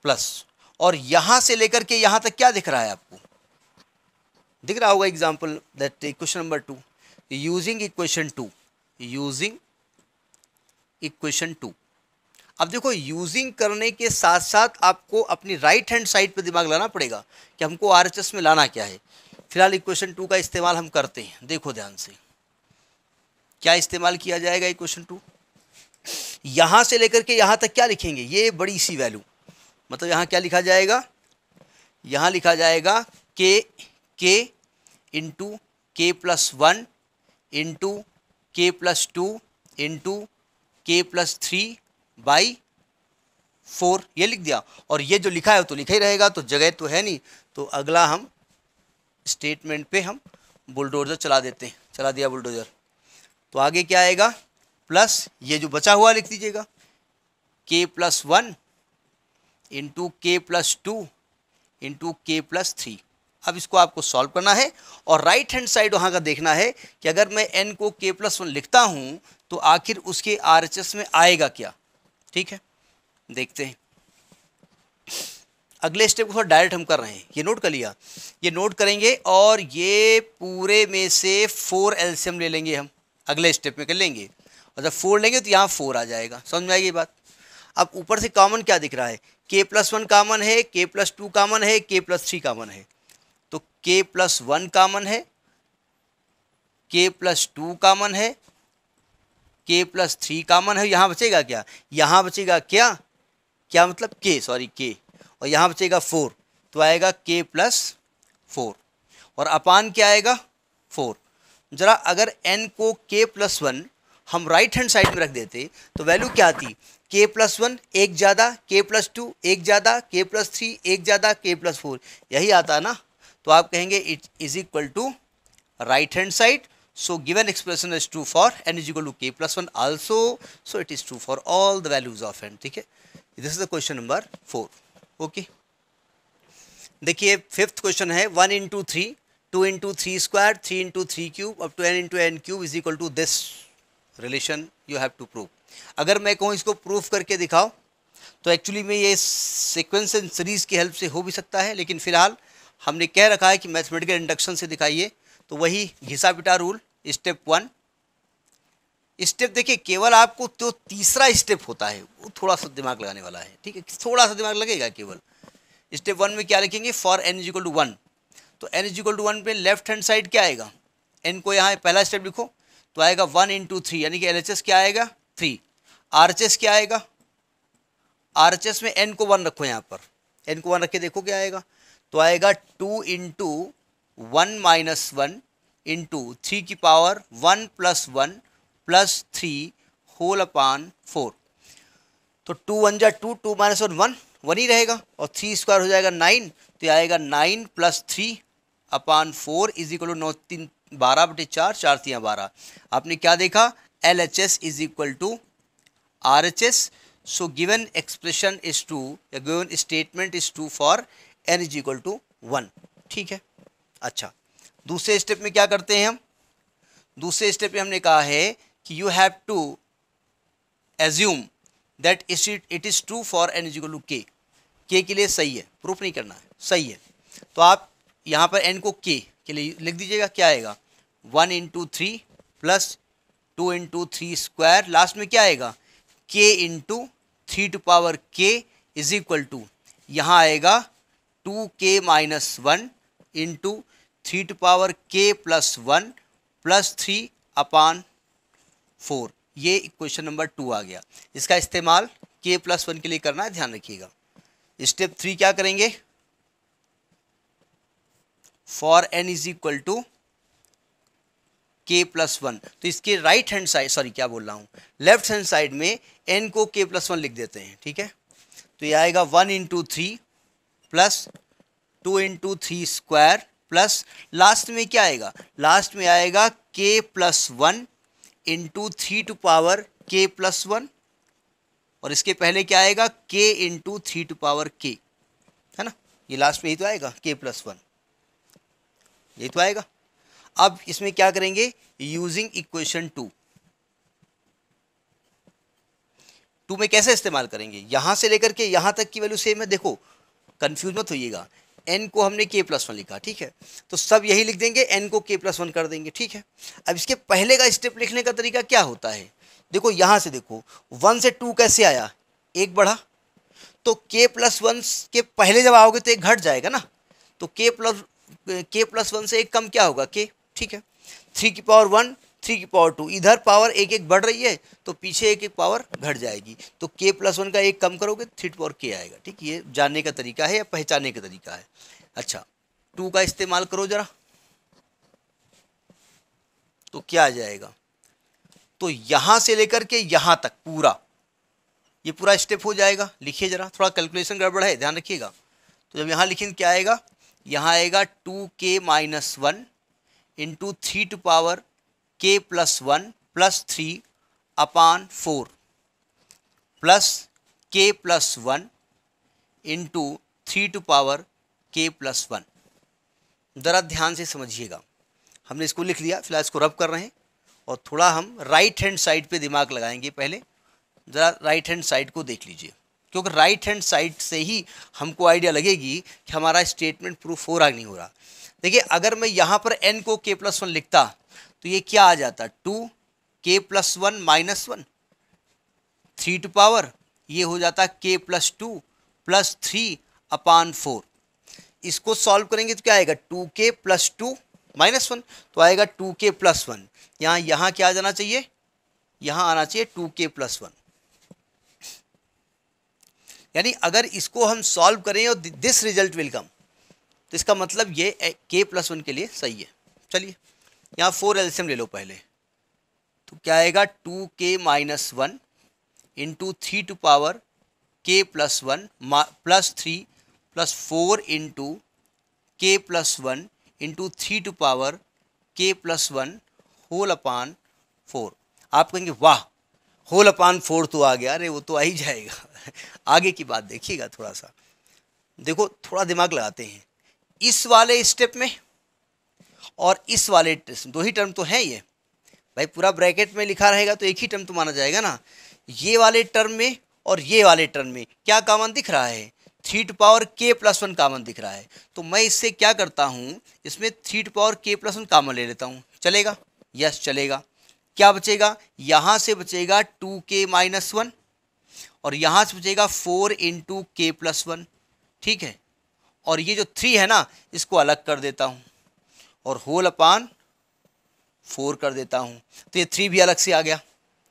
प्लस और यहाँ से लेकर के यहाँ तक क्या दिख रहा है आपको? दिख रहा होगा example that equation number two using equation two using equation two अब देखो यूजिंग करने के साथ साथ आपको अपनी राइट हैंड साइड पर दिमाग लाना पड़ेगा कि हमको आरएचएस में लाना क्या है। फ़िलहाल इक्वेशन टू का इस्तेमाल हम करते हैं। देखो ध्यान से। क्या इस्तेमाल किया जाएगा इक्वेशन टू यहाँ से लेकर के यहाँ तक क्या लिखेंगे? ये बड़ी सी वैल्यू मतलब यहाँ क्या लिखा जाएगा? यहाँ लिखा जाएगा k k into k plus one into k plus two into k plus three by four ये लिख दिया। और ये जो लिखा है तो लिखा ही रहेगा तो जगह तो है नहीं। तो अगला हम स्टेटमेंट पे हम बुलडोज़र चला देते हैं। चला दिया बुलडोज़र तो आगे क्या आएगा? प्लस ये जो बचा हुआ लिख दीजिएगा। K plus one into k plus two into k plus three अब इसको आपको सॉल्व करना है। और राइट हैंड साइड वहाँ का देखना है कि अगर मैं एन को के प्लस वन लिखता हूँ तो आखिर उसके आरएचएस में आएगा क्या? ठीक है, देखते हैं। अगले स्टेप को डायरेक्ट हम कर रहे हैं। ये नोट कर लिया। ये नोट करेंगे और ये पूरे में से फोर एल्सियम ले लेंगे हम। अगले स्टेप में कर लेंगे। और जब फोर लेंगे तो यहाँ फोर आ जाएगा। समझ में आएगी बात? अब ऊपर से कॉमन क्या दिख रहा है? के प्लस वन कामन है के प्लस टू कामन है के प्लस थ्री कामन है। तो के प्लस वन कामन है के प्लस टू कामन है के प्लस थ्री कामन है, यहाँ बचेगा क्या? यहाँ बचेगा क्या? क्या मतलब के सॉरी के और यहाँ बचेगा फोर तो आएगा के प्लस फोर और अपान क्या आएगा? फोर ज़रा अगर एन को के प्लस वन हम राइट हैंड साइड में रख देते तो वैल्यू क्या आती? के प्लस वन एक ज़्यादा के प्लस टू एक ज़्यादा के प्लस थ्री एक ज़्यादा के प्लस फोर यही आता ना? तो आप कहेंगे it is equal to right hand side So, given expression is true for n is equal to k plus 1 also. So it is true for all the values of n. ठीक है This is the question number four. Okay. देखिए fifth question है one into three two into three square three into three cube अब two n into n cube is equal to this relation you have to prove अगर मैं कहूँ इसको proof करके दिखाओ तो एक्चुअली में ये सीक्वेंस एंड सीरीज़ की हेल्प से हो भी सकता है, लेकिन फ़िलहाल हमने कह रखा है कि मैथमेटिकल इंडक्शन से दिखाइए तो वही घिसा पिटा रूल स्टेप वन स्टेप देखिए, केवल आपको तो तीसरा स्टेप होता है, वो थोड़ा सा दिमाग लगाने वाला है, ठीक है? थोड़ा सा दिमाग लगेगा केवल। स्टेप वन में क्या लिखेंगे? For n is equal to one तो n is equal to one पे लेफ़्ट हैंड साइड क्या आएगा? एन को यहाँ पहला स्टेप लिखो तो आएगा वन इंटू थ्री यानी कि एल क्या आएगा? थ्री आर क्या आएगा? आरएचएस में एन को वन रखो यहाँ पर। एन को वन रख देखो क्या आएगा? तो आएगा two into one minus one into three की power one plus one plus three whole upon four तो टू वन जा two two minus one one one ही रहेगा और थ्री स्क्वायर हो जाएगा नाइन तो आएगा nine plus three upon four is equal to नौ, तीन, बारह बटे चार चार तीन बारह। आपने क्या देखा? L H S is equal to R H S so given expression is true या given statement is true for n is equal to one ठीक है? अच्छा दूसरे स्टेप में क्या करते हैं हम? दूसरे स्टेप में हमने कहा है कि you have to assume that it is true for n is equal to k k k लिए सही है प्रूफ नहीं करना है, सही है। तो आप यहाँ पर एन को के के लिए लिख दीजिएगा, क्या आएगा? One into three plus two into three square last में क्या आएगा? K into three to power k is equal to यहाँ आएगा two k minus one into three to power k plus one plus three upon four. ये question number two आ गया। इसका इस्तेमाल के प्लस वन के लिए करना है, ध्यान रखिएगा। स्टेप थ्री क्या करेंगे? For n is equal to k plus one तो इसके राइट हैंड साइड सॉरी क्या बोल रहा हूँ? लेफ़्ट हैंड साइड में एन को के प्लस वन लिख देते हैं, ठीक है? तो ये आएगा one into three plus two into three square plus last में क्या आएगा? लास्ट में आएगा k plus one into three to power k plus one और इसके पहले क्या आएगा? K into three to power के है ना? ये लास्ट में यही तो आएगा के प्लस वन यही तो आएगा। अब इसमें क्या करेंगे? यूजिंग इक्वेशन टू टू में कैसे इस्तेमाल करेंगे? यहाँ से लेकर के यहाँ तक की वैल्यू सेम है। देखो कंफ्यूज मत होइएगा। एन को हमने के प्लस वन लिखा, ठीक है? तो सब यही लिख देंगे एन को के प्लस वन कर देंगे, ठीक है? अब इसके पहले का स्टेप लिखने का तरीका क्या होता है? देखो, यहाँ से देखो वन से टू कैसे आया? एक बढ़ा। तो के प्लस वन के पहले जब आओगे तो एक घट जाएगा ना? तो के प्लस के प्लस वन से एक कम क्या होगा? के ठीक है? थ्री की पावर वन थ्री की पावर टू। इधर पावर एक एक बढ़ रही है तो पीछे एक एक पावर घट जाएगी। तो के प्लस वन का एक कम करोगे थ्री पावर के आएगा। ठीक, ये जानने का तरीका है या पहचानने का तरीका है? अच्छा टू का इस्तेमाल करो जरा। तो क्या आ जाएगा? तो यहाँ से लेकर के यहाँ तक पूरा। ये पूरा स्टेप हो जाएगा। लिखिए जरा, थोड़ा कैलकुलेशन गड़बड़ है, ध्यान रखिएगा। तो जब यहाँ लिखेंगे, क्या आएगा? यहाँ आएगा two k minus one into three to power k plus one plus three upon four plus k plus one into three to power k plus one ज़रा ध्यान से समझिएगा। हमने इसको लिख लिया, फ़िलहाल इसको रब कर रहे हैं और थोड़ा हम राइट हैंड साइड पे दिमाग लगाएँगे पहले। ज़रा राइट हैंड साइड को देख लीजिए। क्योंकि राइट हैंड साइड से ही हमको आइडिया लगेगी कि हमारा स्टेटमेंट प्रूफ हो रहा नहीं हो रहा। देखिए, अगर मैं यहाँ पर एन को के प्लस वन लिखता तो ये क्या आ जाता? Two k plus one minus one three to power ये हो जाता k plus two plus three upon four इसको सॉल्व करेंगे तो क्या आएगा? टू के प्लस टू माइनस वन तो आएगा टू के प्लस वन यहाँ यहाँ क्या आ जाना चाहिए? यहाँ आना चाहिए टू के प्लस वन यानी अगर इसको हम सॉल्व करें और दिस रिज़ल्ट विल कम तो इसका मतलब ये के प्लस वन के लिए सही है। चलिए। यहाँ फोर एल्सियम ले लो पहले। तो क्या आएगा? Two k minus one into three to power k plus one plus three plus four into k plus one into three to power k plus one whole upon four आप कहेंगे, वाह whole upon four तो आ गया। अरे, वो तो आ ही जाएगा। <laughs> आगे की बात देखिएगा थोड़ा सा। देखो, थोड़ा दिमाग लगाते हैं। इस वाले स्टेप में और इस वाले दो ही टर्म तो है ये। भाई पूरा ब्रैकेट में लिखा रहेगा तो एक ही टर्म तो माना जाएगा ना। ये वाले टर्म में और ये वाले टर्म में क्या कामन दिख रहा है? Three to power k plus one common दिख रहा है। तो मैं इससे क्या करता हूँ? इसमें three to power k plus one common ले लेता हूँ। चलेगा? यस, चलेगा। क्या बचेगा? यहाँ से बचेगा टू के माइनस वन और यहाँ से बचेगा four into k plus one. ठीक है? और ये जो थ्री है ना, इसको अलग कर देता हूँ। और होल अपान फोर कर देता हूँ। तो ये थ्री भी अलग से आ गया।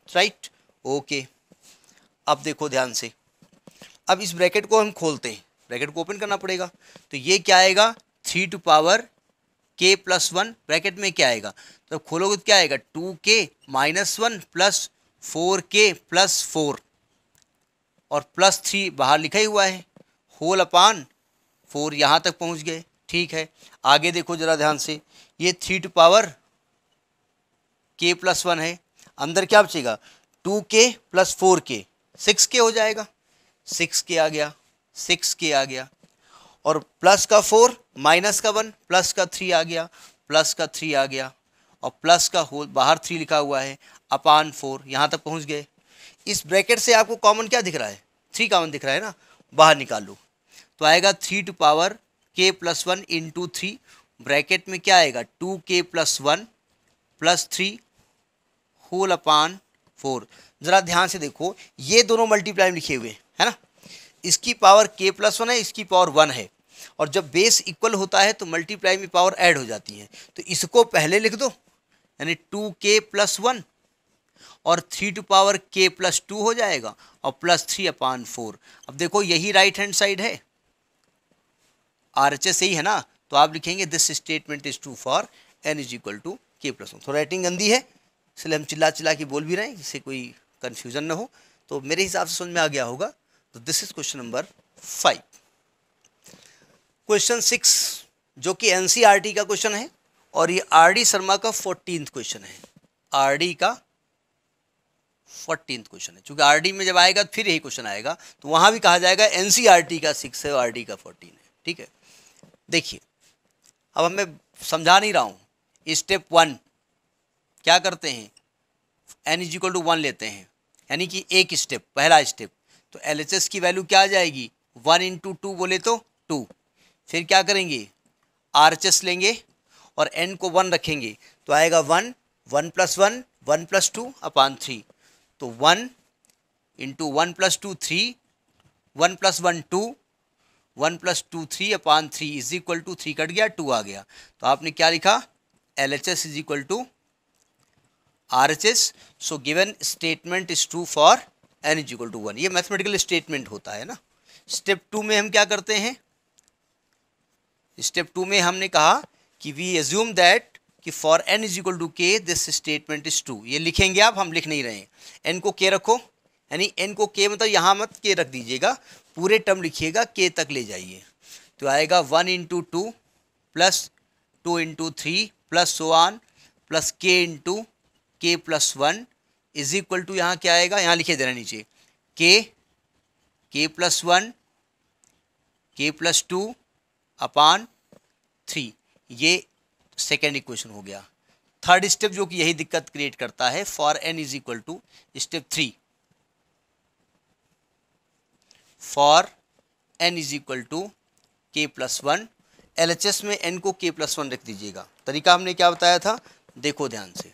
राइट ओके अब देखो ध्यान से। अब इस ब्रैकेट को हम खोलते हैं। ब्रैकेट को ओपन करना पड़ेगा। तो ये क्या आएगा? Three to power k plus one bracket में क्या आएगा? तो खोलोगे तो क्या आएगा? Two k minus one plus four k plus four और प्लस थ्री बाहर लिखा ही हुआ है। होल अपान फोर यहाँ तक पहुँच गए। ठीक है। आगे देखो ज़रा ध्यान से। ये three to power k plus one है। अंदर क्या बचेगा? टू के प्लस फोर के। सिक्स के हो जाएगा। सिक्स के आ गया। सिक्स के आ गया। और प्लस का फोर, माइनस का वन, प्लस का थ्री आ गया। प्लस का थ्री आ गया। और प्लस का होल, बाहर थ्री लिखा हुआ है। Upon four. यहाँ तक पहुँच गए। इस ब्रैकेट से आपको कॉमन क्या दिख रहा है? थ्री कॉमन दिख रहा है ना? बाहर निकाल लो। तो आएगा three to power k plus one into three bracket में क्या आएगा? Two k plus one plus three whole upon four ज़रा ध्यान से देखो, ये दोनों मल्टीप्लाई लिखे हुए है ना? इसकी पावर के प्लस वन है, इसकी पावर वन है। और जब बेस इक्वल होता है तो मल्टीप्लाई में पावर ऐड हो जाती है। तो इसको पहले लिख दो, यानी टू के प्लस वन और three to power k plus two हो जाएगा, और प्लस थ्री अपान फोर अब देखो, यही राइट हैंड साइड है। आर एच एस है ना तो आप लिखेंगे this statement is true for n is equal to k plus one तो राइटिंग गंदी है, इसलिए हम चिल्ला चिल्ला के बोल भी रहे हैं जिससे कोई कन्फ्यूज़न ना हो। तो मेरे हिसाब से समझ में आ गया होगा तो this is question number five question six जो कि एनसीईआरटी का क्वेश्चन है, और ये आर डी शर्मा का फोर्टीन क्वेश्चन है। आर डी का फोर्टीन क्वेश्चन है। चूँकि आरडी में जब आएगा, फिर यही क्वेश्चन आएगा तो वहाँ भी कहा जाएगा एनसीईआरटी का सिक्स है आरडी का फोर्टीन है। ठीक है? देखिए, अब मैं समझा नहीं रहा हूँ। स्टेप वन क्या करते हैं? N is equal to one लेते हैं। यानी कि एक स्टेप पहला स्टेप तो एलएचएस की वैल्यू क्या आ जाएगी? वन इंटू टू बोले तो टू फिर क्या करेंगे? आरएचएस लेंगे और एन को वन रखेंगे। तो आएगा one one plus one one plus two upon three तो one into one plus two three one plus one two one plus two three upon three is equal to three cut गया, two आ गया। तो आपने क्या लिखा? L H S is equal to R H S so given statement is true for n is equal to one. ये mathematical statement होता है ना। स्टेप टू में हम क्या करते हैं? स्टेप टू में हमने कहा कि वी एज्यूम दैट कि for n is equal to k this statement is true ये लिखेंगे आप, हम लिख नहीं रहे एन को के रखो। यानी एन को के मतलब यहाँ मत के रख दीजिएगा। पूरे टर्म लिखिएगा के तक ले जाइए। तो आएगा one into two plus two into three plus one plus k into k plus one is equal to यहाँ क्या आएगा? यहाँ लिखे देना नीचे। K k plus one k plus two upon three. ये सेकेंड इक्वेशन हो गया। थर्ड स्टेप जो कि यही दिक्कत क्रिएट करता है for n is equal to step three for n is equal to k plus one L में एन को के प्लस वन रख दीजिएगा। तरीका हमने क्या बताया था? देखो ध्यान से।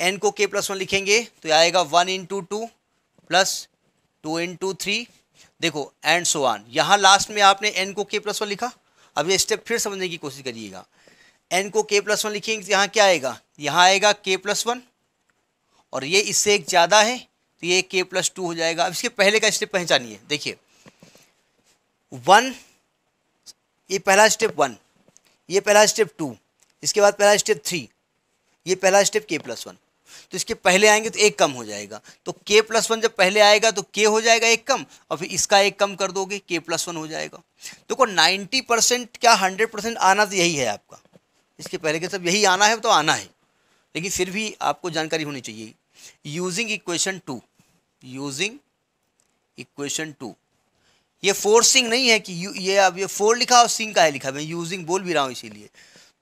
एन को के प्लस वन लिखेंगे तो आएगा one into two plus two into three देखो एंड सो वन यहाँ लास्ट में आपने एन को के प्लस वन लिखा। अब ये स्टेप फिर समझने की कोशिश करिएगा। एन को के प्लस वन लिखेंगे तो यहाँ क्या आएगा? यहाँ आएगा के प्लस वन और ये इससे एक ज़्यादा है। तो ये के प्लस टू हो जाएगा। अब इसके पहले का स्टेप पहचानिए। देखिए। वन ये पहला स्टेप वन ये पहला स्टेप टू इसके बाद पहला स्टेप थ्री ये पहला स्टेप के प्लस वन तो इसके पहले आएँगे तो एक कम हो जाएगा। तो के प्लस वन जब पहले आएगा तो के हो जाएगा एक कम, और फिर इसका एक कम कर दोगे के प्लस वन हो जाएगा। देखो नाइन्टी परसेंट क्या हंड्रेड परसेंट आना तो यही है आपका। इसके पहले के सब यही आना है तो आना है। लेकिन फिर भी आपको जानकारी होनी चाहिए। Using equation two using equation two ये फोर्सिंग नहीं है कि ये अब ये फोर लिखा और सिंग का है लिखा, मैं यूजिंग बोल भी रहा हूँ इसीलिए।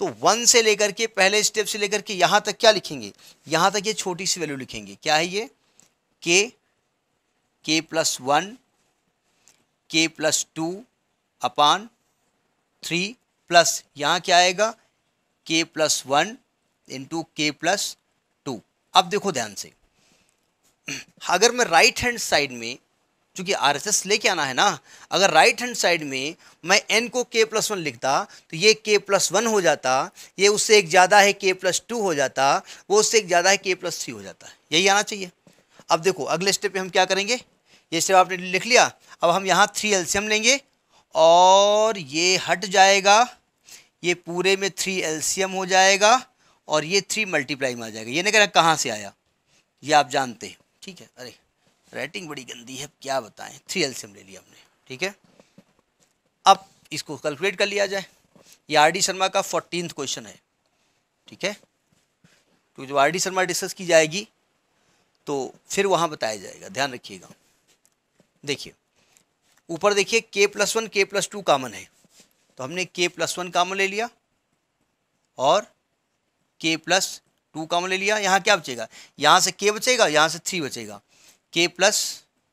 तो वन से लेकर के, पहले स्टेप से लेकर के यहाँ तक क्या लिखेंगे? यहाँ तक ये छोटी सी वैल्यू लिखेंगे। क्या है ये? K k plus one k plus two upon three plus यहाँ क्या आएगा? K plus one into k plus two अब देखो ध्यान से। अगर मैं राइट हैंड साइड में, चूँकि आर एस एस लेके आना है ना, अगर राइट हैंड साइड में मैं एन को के प्लस वन लिखता तो ये के प्लस वन हो जाता, ये उससे एक ज़्यादा है के प्लस टू हो जाता, वो उससे एक ज़्यादा है के प्लस थ्री हो जाता। यही आना चाहिए। अब देखो, अगले स्टेप पे हम क्या करेंगे? ये स्टेप आपने लिख लिया, अब हम यहाँ थ्री एल्सियम लेंगे, और ये हट जाएगा, ये पूरे में थ्री एल्सियम हो जाएगा, और ये थ्री मल्टीप्लाई में आ जाएगा। ये नहीं कह रहा कहाँ से आया, ये आप जानते हैं। ठीक है? अरे राइटिंग बड़ी गंदी है क्या बताएँ? थ्री एल्सियम ले लिया हमने, ठीक है? अब इसको कैलकुलेट कर लिया जाए। ये आर डी शर्मा का फोर्टीन क्वेश्चन है, ठीक है? तो जब आर डी शर्मा डिस्कस की जाएगी तो फिर वहाँ बताया जाएगा, ध्यान रखिएगा। देखिए, ऊपर देखिए k plus one k plus two common है। तो हमने के प्लस वन कामन ले लिया, और के प्लस टू कामन ले लिया, यहाँ क्या बचेगा? यहाँ से के बचेगा, यहाँ से थ्री बचेगा। के प्लस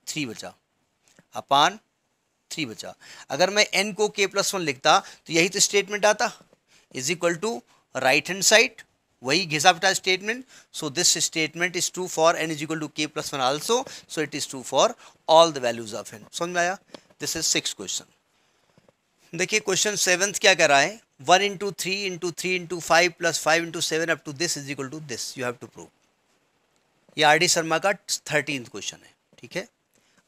थ्री बचा। अपान थ्री बचा। अगर मैं एन को के प्लस वन लिखता तो यही तो स्टेटमेंट आता। Is equal to right hand side वही घिसा पिटा statement so this statement is true for n is equal to k plus one also so it is true for all the values of n समझ में आया? This is six question देखिए question seventh क्या कह रहा है? One into three into three into five plus five into seven up to this is equal to this you have to prove ये R D Sharma का थर्टीन क्वेश्चन है, ठीक है?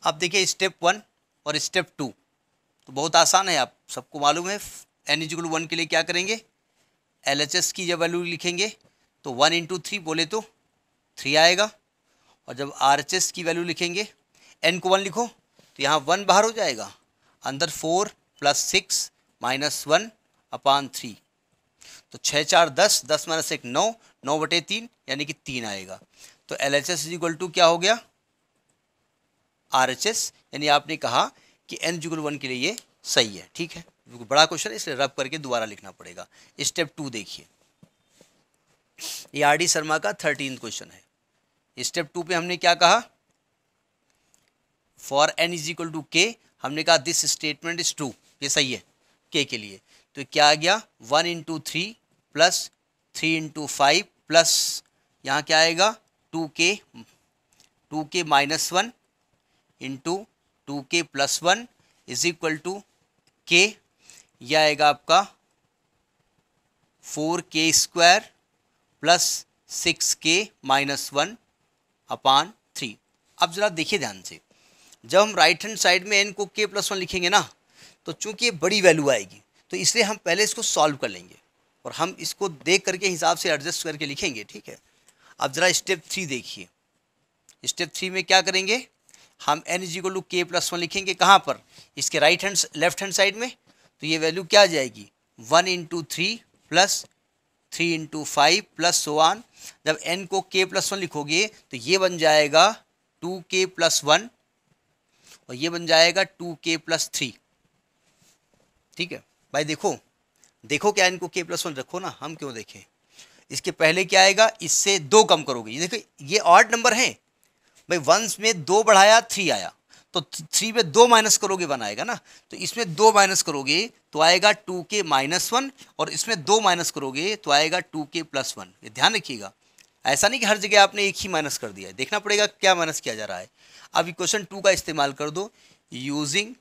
अब देखिए स्टेप वन और स्टेप टू तो बहुत आसान है, आप सबको मालूम है एन इजिकल वन के लिए क्या करेंगे? एल एच एस की जब वैल्यू लिखेंगे तो वन इंटू थ्री बोले तो थ्री आएगा। और जब आर एच एस की वैल्यू लिखेंगे एन को वन लिखो तो यहाँ वन बाहर हो जाएगा। अंदर four plus six minus one upon three. तो छः चार, दस दस माइनस एक, नौ नौ बटे तीन, यानी कि तीन आएगा। तो L H S is equal to क्या हो गया? आर एच एस यानी आपने कहा कि एन जिक्वल वन के लिए ये सही है, ठीक है? बड़ा क्वेश्चन है, इसलिए रब करके दोबारा लिखना पड़ेगा। स्टेप टू देखिए। ये आर डी शर्मा का थर्टीन क्वेश्चन है। स्टेप टू पे हमने क्या कहा? For n is equal to k हमने कहा दिस स्टेटमेंट इज़ ट्रू ये सही है के के लिए। तो क्या आ गया? One into three plus three into five plus यहाँ क्या आएगा? Two k two k minus one into two k plus one is equal to k यह आएगा आपका four k square plus six k minus one upon three अब ज़रा देखिए ध्यान से। जब हम राइट हैंड साइड में एन को के प्लस वन लिखेंगे ना तो चूँकि बड़ी वैल्यू आएगी तो इसलिए हम पहले इसको सॉल्व कर लेंगे और हम इसको देख करके हिसाब से एडजस्ट करके लिखेंगे, ठीक है? अब ज़रा स्टेप थ्री देखिए। स्टेप थ्री में क्या करेंगे? हम n is equal to k plus one लिखेंगे कहाँ पर? इसके right hand left hand side में। तो ये वैल्यू क्या आ जाएगी? One into three plus three into five plus so on जब एन को के प्लस वन लिखोगे तो ये बन जाएगा टू के प्लस वन और ये बन जाएगा टू के प्लस थ्री ठीक है? भाई देखो देखो क्या इनको के प्लस वन रखो ना, हम क्यों देखें? इसके पहले क्या आएगा? इससे दो कम करोगे। ये देखो, ये ऑड नंबर है। भाई वंस में दो बढ़ाया थ्री आया। तो थ्री में दो माइनस करोगे वन आएगा ना। तो इसमें दो माइनस करोगे तो आएगा टू के माइनस वन और इसमें दो माइनस करोगे तो आएगा टू के प्लस वन ये ध्यान रखिएगा। ऐसा नहीं कि हर जगह आपने एक ही माइनस कर दिया है। देखना पड़ेगा क्या माइनस किया जा रहा है। अब इक्वेशन टू का इस्तेमाल कर दो यूजिंग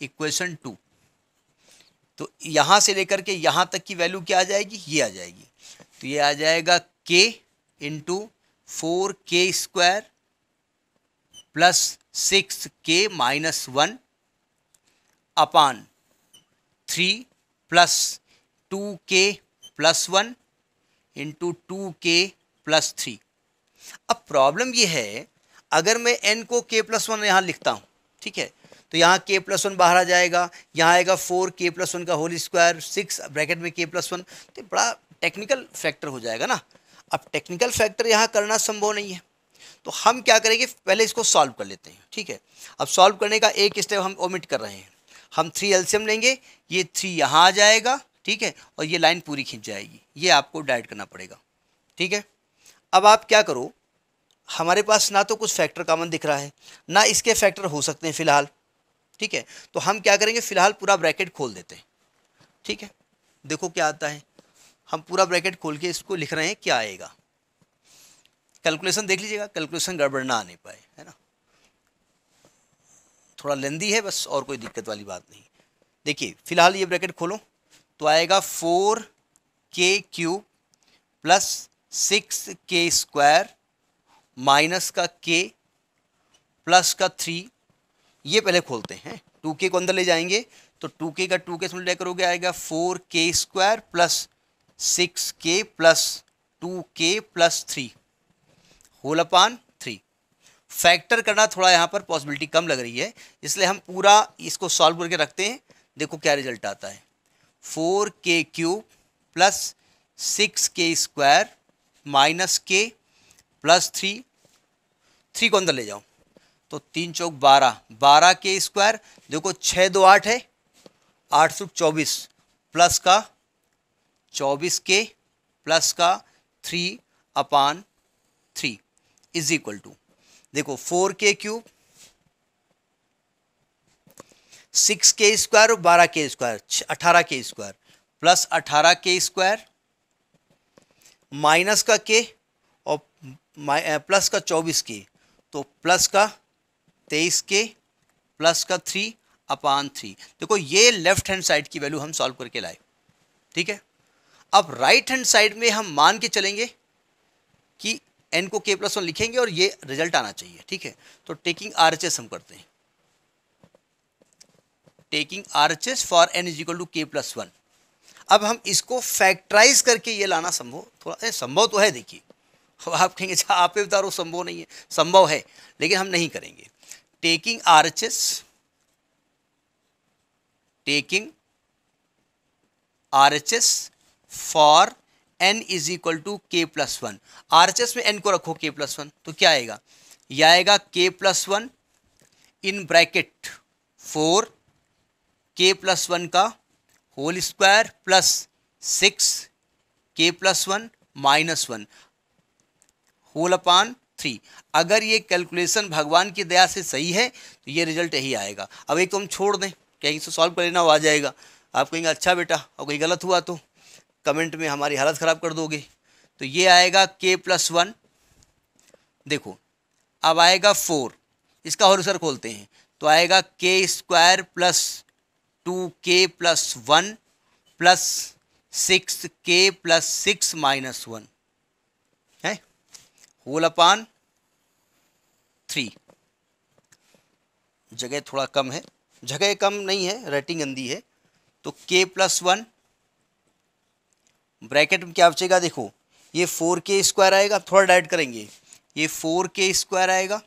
इक्वेशन टू तो यहाँ से लेकर के यहाँ तक की वैल्यू क्या आ जाएगी? ये आ जाएगी। तो ये आ जाएगा k into four k square plus six k minus one upon three plus two k plus one into two k plus three अब प्रॉब्लम ये है, अगर मैं एन को के प्लस वन यहाँ लिखता हूँ, ठीक है तो यहाँ के प्लस वन बाहर आ जाएगा। यहाँ आएगा फोर के प्लस वन का होल स्क्वायर सिक्स ब्रैकेट में के प्लस वन तो बड़ा टेक्निकल फैक्टर हो जाएगा ना। अब टेक्निकल फैक्टर यहाँ करना संभव नहीं है। तो हम क्या करेंगे? पहले इसको सॉल्व कर लेते हैं, ठीक है? अब सॉल्व करने का एक स्टेप हम ओमिट कर रहे हैं। हम थ्री एल्सियम लेंगे, ये थ्री यहाँ आ जाएगा, ठीक है? और ये लाइन पूरी खींच जाएगी। ये आपको डाइट करना पड़ेगा, ठीक है? अब आप क्या करो? हमारे पास ना तो कुछ फैक्टर कॉमन दिख रहा है, ना इसके फैक्टर हो सकते हैं फ़िलहाल। ठीक है? तो हम क्या करेंगे? फ़िलहाल पूरा ब्रैकेट खोल देते हैं। ठीक है? देखो क्या आता है। हम पूरा ब्रैकेट खोल के इसको लिख रहे हैं, क्या आएगा? कैलकुलेशन देख लीजिएगा। कैलकुलेशन गड़बड़ ना आने पाए, है ना? थोड़ा लेंदी है बस, और कोई दिक्कत वाली बात नहीं। देखिए, फ़िलहाल ये ब्रैकेट खोलो। तो आएगा four k cube plus six k square minus का के प्लस का थ्री ये पहले खोलते हैं। टू के को अंदर ले जाएँगे तो टू के का टू के मल्टीप्लाई करोगे? आएगा four k square plus six k plus two k plus three whole upon three factor करना थोड़ा यहाँ पर पॉसिबिलिटी कम लग रही है, इसलिए हम पूरा इसको सॉल्व करके रखते हैं। देखो क्या रिज़ल्ट आता है। Four k cube plus six k square minus k plus three three को अंदर ले जाओ। तो तीन चौक बारह। बारह के स्क्वायर देखो छः दो आठ है, आठ सौ चौबीस। प्लस का चौबीस के प्लस का three upon three is equal to देखो four k cube six k square और बारह के स्क्वायर अठारह के स्क्वायर प्लस अठारह के स्क्वायर माइनस का के, और प्लस का चौबीस के। तो प्लस का तेईस के प्लस का थ्री अपान थ्री। देखो, ये लेफ़्ट हैंड साइड की वैल्यू हम सॉल्व करके लाए। ठीक है? अब राइट हैंड साइड में हम मान के चलेंगे कि एन को के प्लस वन लिखेंगे और ये रिज़ल्ट आना चाहिए। ठीक है? तो टेकिंग आर एच एस हम करते हैं। Taking R H S for N is equal to K plus one अब हम इसको फैक्टराइज करके ये लाना संभव, थोड़ा संभव तो है, देखिए। आप कहेंगे अच्छा आप बता रहे संभव नहीं है। संभव है, लेकिन हम नहीं करेंगे। Taking R H S for N is equal to K plus one R H S में एन को रखो के प्लस वन तो क्या आएगा? यह आएगा K plus one in bracket four K plus one का whole square plus six K plus one minus one whole upon three अगर ये कैलकुलेशन भगवान की दया से सही है तो ये रिज़ल्ट यही आएगा। अब एक तो हम छोड़ दें, कहीं से सॉल्व कर लेना आ जाएगा। आप कहेंगे अच्छा बेटा और कहीं गलत हुआ तो? कमेंट में हमारी हालत ख़राब कर दोगे। तो ये आएगा के प्लस वन देखो, अब आएगा फोर इसका होरिसर खोलते हैं। तो आएगा K square plus two K plus one plus six K plus six minus one है? होल अपान थ्री जगह थोड़ा कम है। जगह कम नहीं है राइटिंग अंधी है। तो के प्लस वन ब्रैकेट में क्या बचेगा देखो। ये फोर के स्क्वायर आएगा, थोड़ा डाइट करेंगे। ये फोर के स्क्वायर आएगा।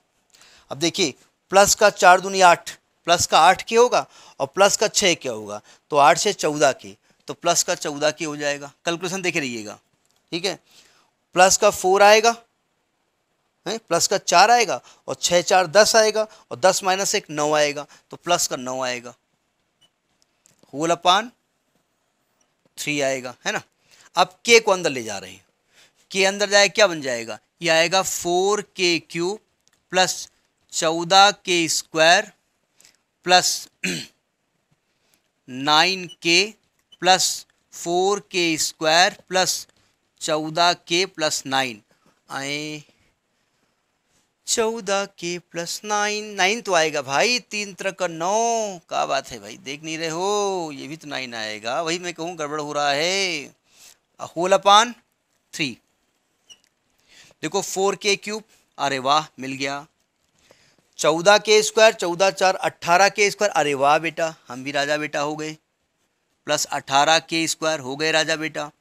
अब देखिए प्लस का चार दूनी आठ प्लस का आठ के होगा और प्लस का छः के होगा। तो आठ से चौदह के तो प्लस का चौदह के हो जाएगा। कैलकुलेशन देखे रहिएगा। ठीक है? प्लस का फोर आएगा है? प्लस का चार आएगा और छः चार दस आएगा और दस माइनस एक नौ आएगा तो प्लस का नौ आएगा। होल अपान थ्री आएगा, है ना? अब के को अंदर ले जा रहे हैं। के अंदर जाए, क्या बन जाएगा? ये आएगा फोर के क्यूब प्लस चौदह K square plus nine K plus four K square plus चौदह के प्लस नाइन आए चौदह के प्लस नाइन नाइन तो आएगा भाई, तीन तरह का नौ। का बात है भाई, देख नहीं रहे हो, ये भी तो नाइन आएगा। वही मैं कहूँ, गड़बड़ हो रहा है। होल अपान थ्री देखो फोर के क्यूब अरे वाह, मिल गया। चौदह के स्क्वायर चौदह चार अट्ठारह के स्क्वायर अरे वाह बेटा, हम भी राजा बेटा हो गए। प्लस अठारह के स्क्वायर हो गए राजा बेटा।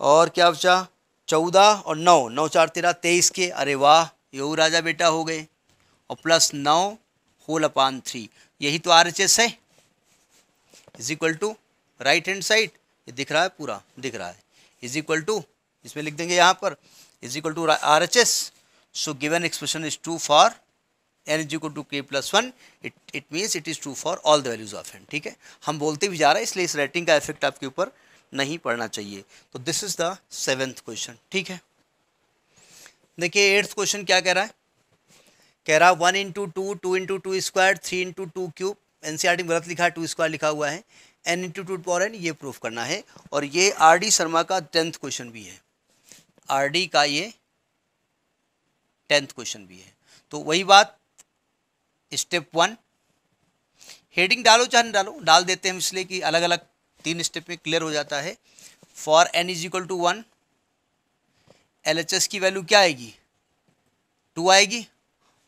और क्या बचा? चौदह और नौ नौ चार तेरह, तेईस के अरे वाह। ये राजा बेटा हो गए, और प्लस नौ होल अपान थ्री यही तो आर एच एस है। Is equal to right hand side ये दिख रहा है पूरा, दिख रहा है। इज़ इक्वल टू इसमें लिख देंगे यहाँ पर is equal to R H S so given expression is true for N is equal to K plus one it it means it is true for all the values of N ठीक है? हम बोलते भी जा रहे हैं, इसलिए इस राइटिंग का इफ़ेक्ट आपके ऊपर नहीं पड़ना चाहिए। तो this is the seventh question ठीक है? देखिए एट्थ क्वेश्चन क्या कह रहा है? कह रहा है one into two two into two square three into two cube N C R T गलत लिखा है टू स्क्वायर लिखा हुआ है। N into two power N ये प्रूफ करना है। और ये आर डी शर्मा का टेंथ क्वेश्चन भी है। आर डी का ये टेंथ क्वेश्चन भी है। तो वही बात स्टेप वन हेडिंग डालो, चाहे डालो। डाल देते हैं इसलिए कि अलग अलग तीन स्टेप में क्लियर हो जाता है। For N is equal to one S की वैल्यू क्या आएगी? टू आएगी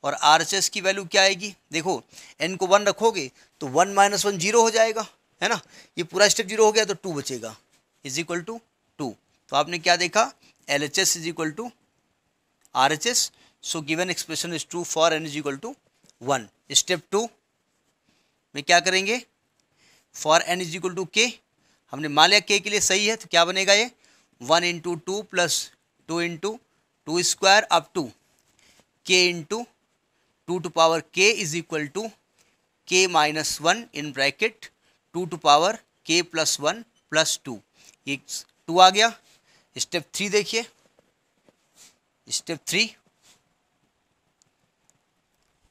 और एस की वैल्यू क्या आएगी? देखो एन को वन रखोगे तो वन माइनस वन ज़ीरो हो जाएगा, है ना? ये पूरा स्टेप ज़ीरो हो गया तो टू बचेगा। Is equal to two. तो आपने क्या देखा? L H S is equal to R H S so given expression is true for N is equal to one. Step two में क्या करेंगे? For N is equal to K हमने मान लिया के के लिए सही है तो क्या बनेगा ये? One into two plus two into two square up to, K into two two power K is equal to K minus one in bracket, two two power K plus one plus two. ये two आ गया। Step three देखिए। Step three.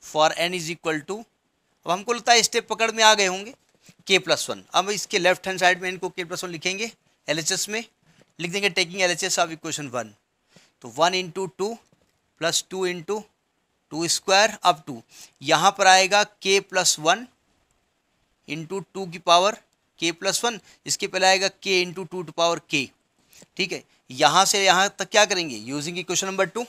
For N is equal to, अब हमको लगता है step पकड़ में आ गए होंगे। के प्लस वन। अब इसके लेफ़्ट हैंड साइड में इनको के प्लस वन लिखेंगे। एलएचएस में। लिख देंगे taking L H S of equation one. तो one into two plus two into two square up to यहाँ पर आएगा K plus one into two की पावर के प्लस वन इसके पहले आएगा k into two two power के ठीक है? यहाँ से यहाँ तक क्या करेंगे? यूजिंग इक्वेशन नंबर टू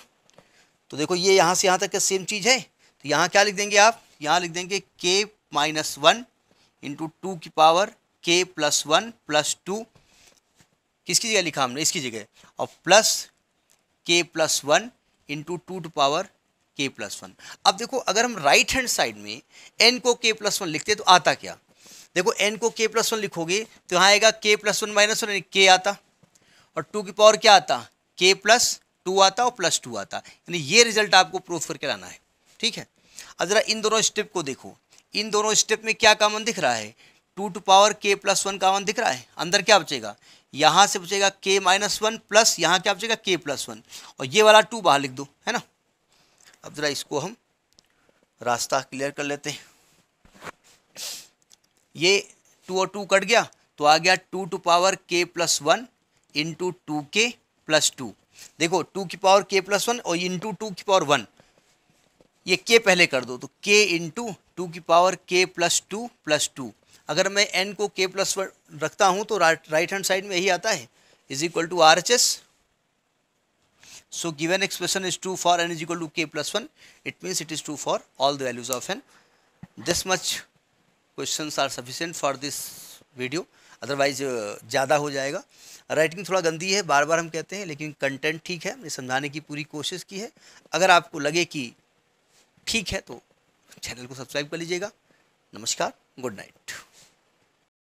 तो देखो, ये यहाँ से यहाँ तक का सेम चीज़ है। तो यहाँ क्या लिख देंगे आप? यहाँ लिख देंगे K minus one into two की power K plus one plus two किसकी जगह लिखा हमने? इसकी जगह। और plus K plus one into two two power K plus one अब देखो, अगर हम राइट हैंड साइड में एन को के प्लस वन लिखते तो आता क्या? देखो एन को के प्लस वन लिखोगे तो यहाँ आएगा के प्लस वन माइनस वन के आता। और टू की पावर क्या आता? के प्लस टू आता और प्लस टू आता। यानी ये रिज़ल्ट आपको प्रूफ करके लाना है। ठीक है? अब जरा इन दोनों स्टेप को देखो। इन दोनों स्टेप में क्या कॉमन दिख रहा है? Two two power K plus one common दिख रहा है। अंदर क्या बचेगा? यहाँ से बचेगा के माइनस वन प्लस यहाँ क्या बचेगा के प्लस वन और ये वाला टू बाहर लिख दो, है ना? अब ज़रा इसको हम रास्ता क्लियर कर लेते हैं। ये टू और टू कट गया तो आ गया two two power K plus one into two K plus two देखो टू की पावर के प्लस वन और इंटू टू की पावर वन ये के पहले कर दो तो के इंटू टू की power K plus two plus two अगर मैं एन को के प्लस वन रखता हूँ तो राइट हैंड साइड में यही आता है। Is equal to R H S so given expression is true for N is equal to K plus one it means it is true for all the values of N this much question are sufficient for this video otherwise ज़्यादा हो जाएगा। Writing थोड़ा गंदी है बार बार हम कहते हैं, लेकिन कंटेंट ठीक है। मैंने समझाने की पूरी कोशिश की है। अगर आपको लगे कि ठीक है तो चैनल को सब्सक्राइब कर लीजिएगा। नमस्कार गुड नाइट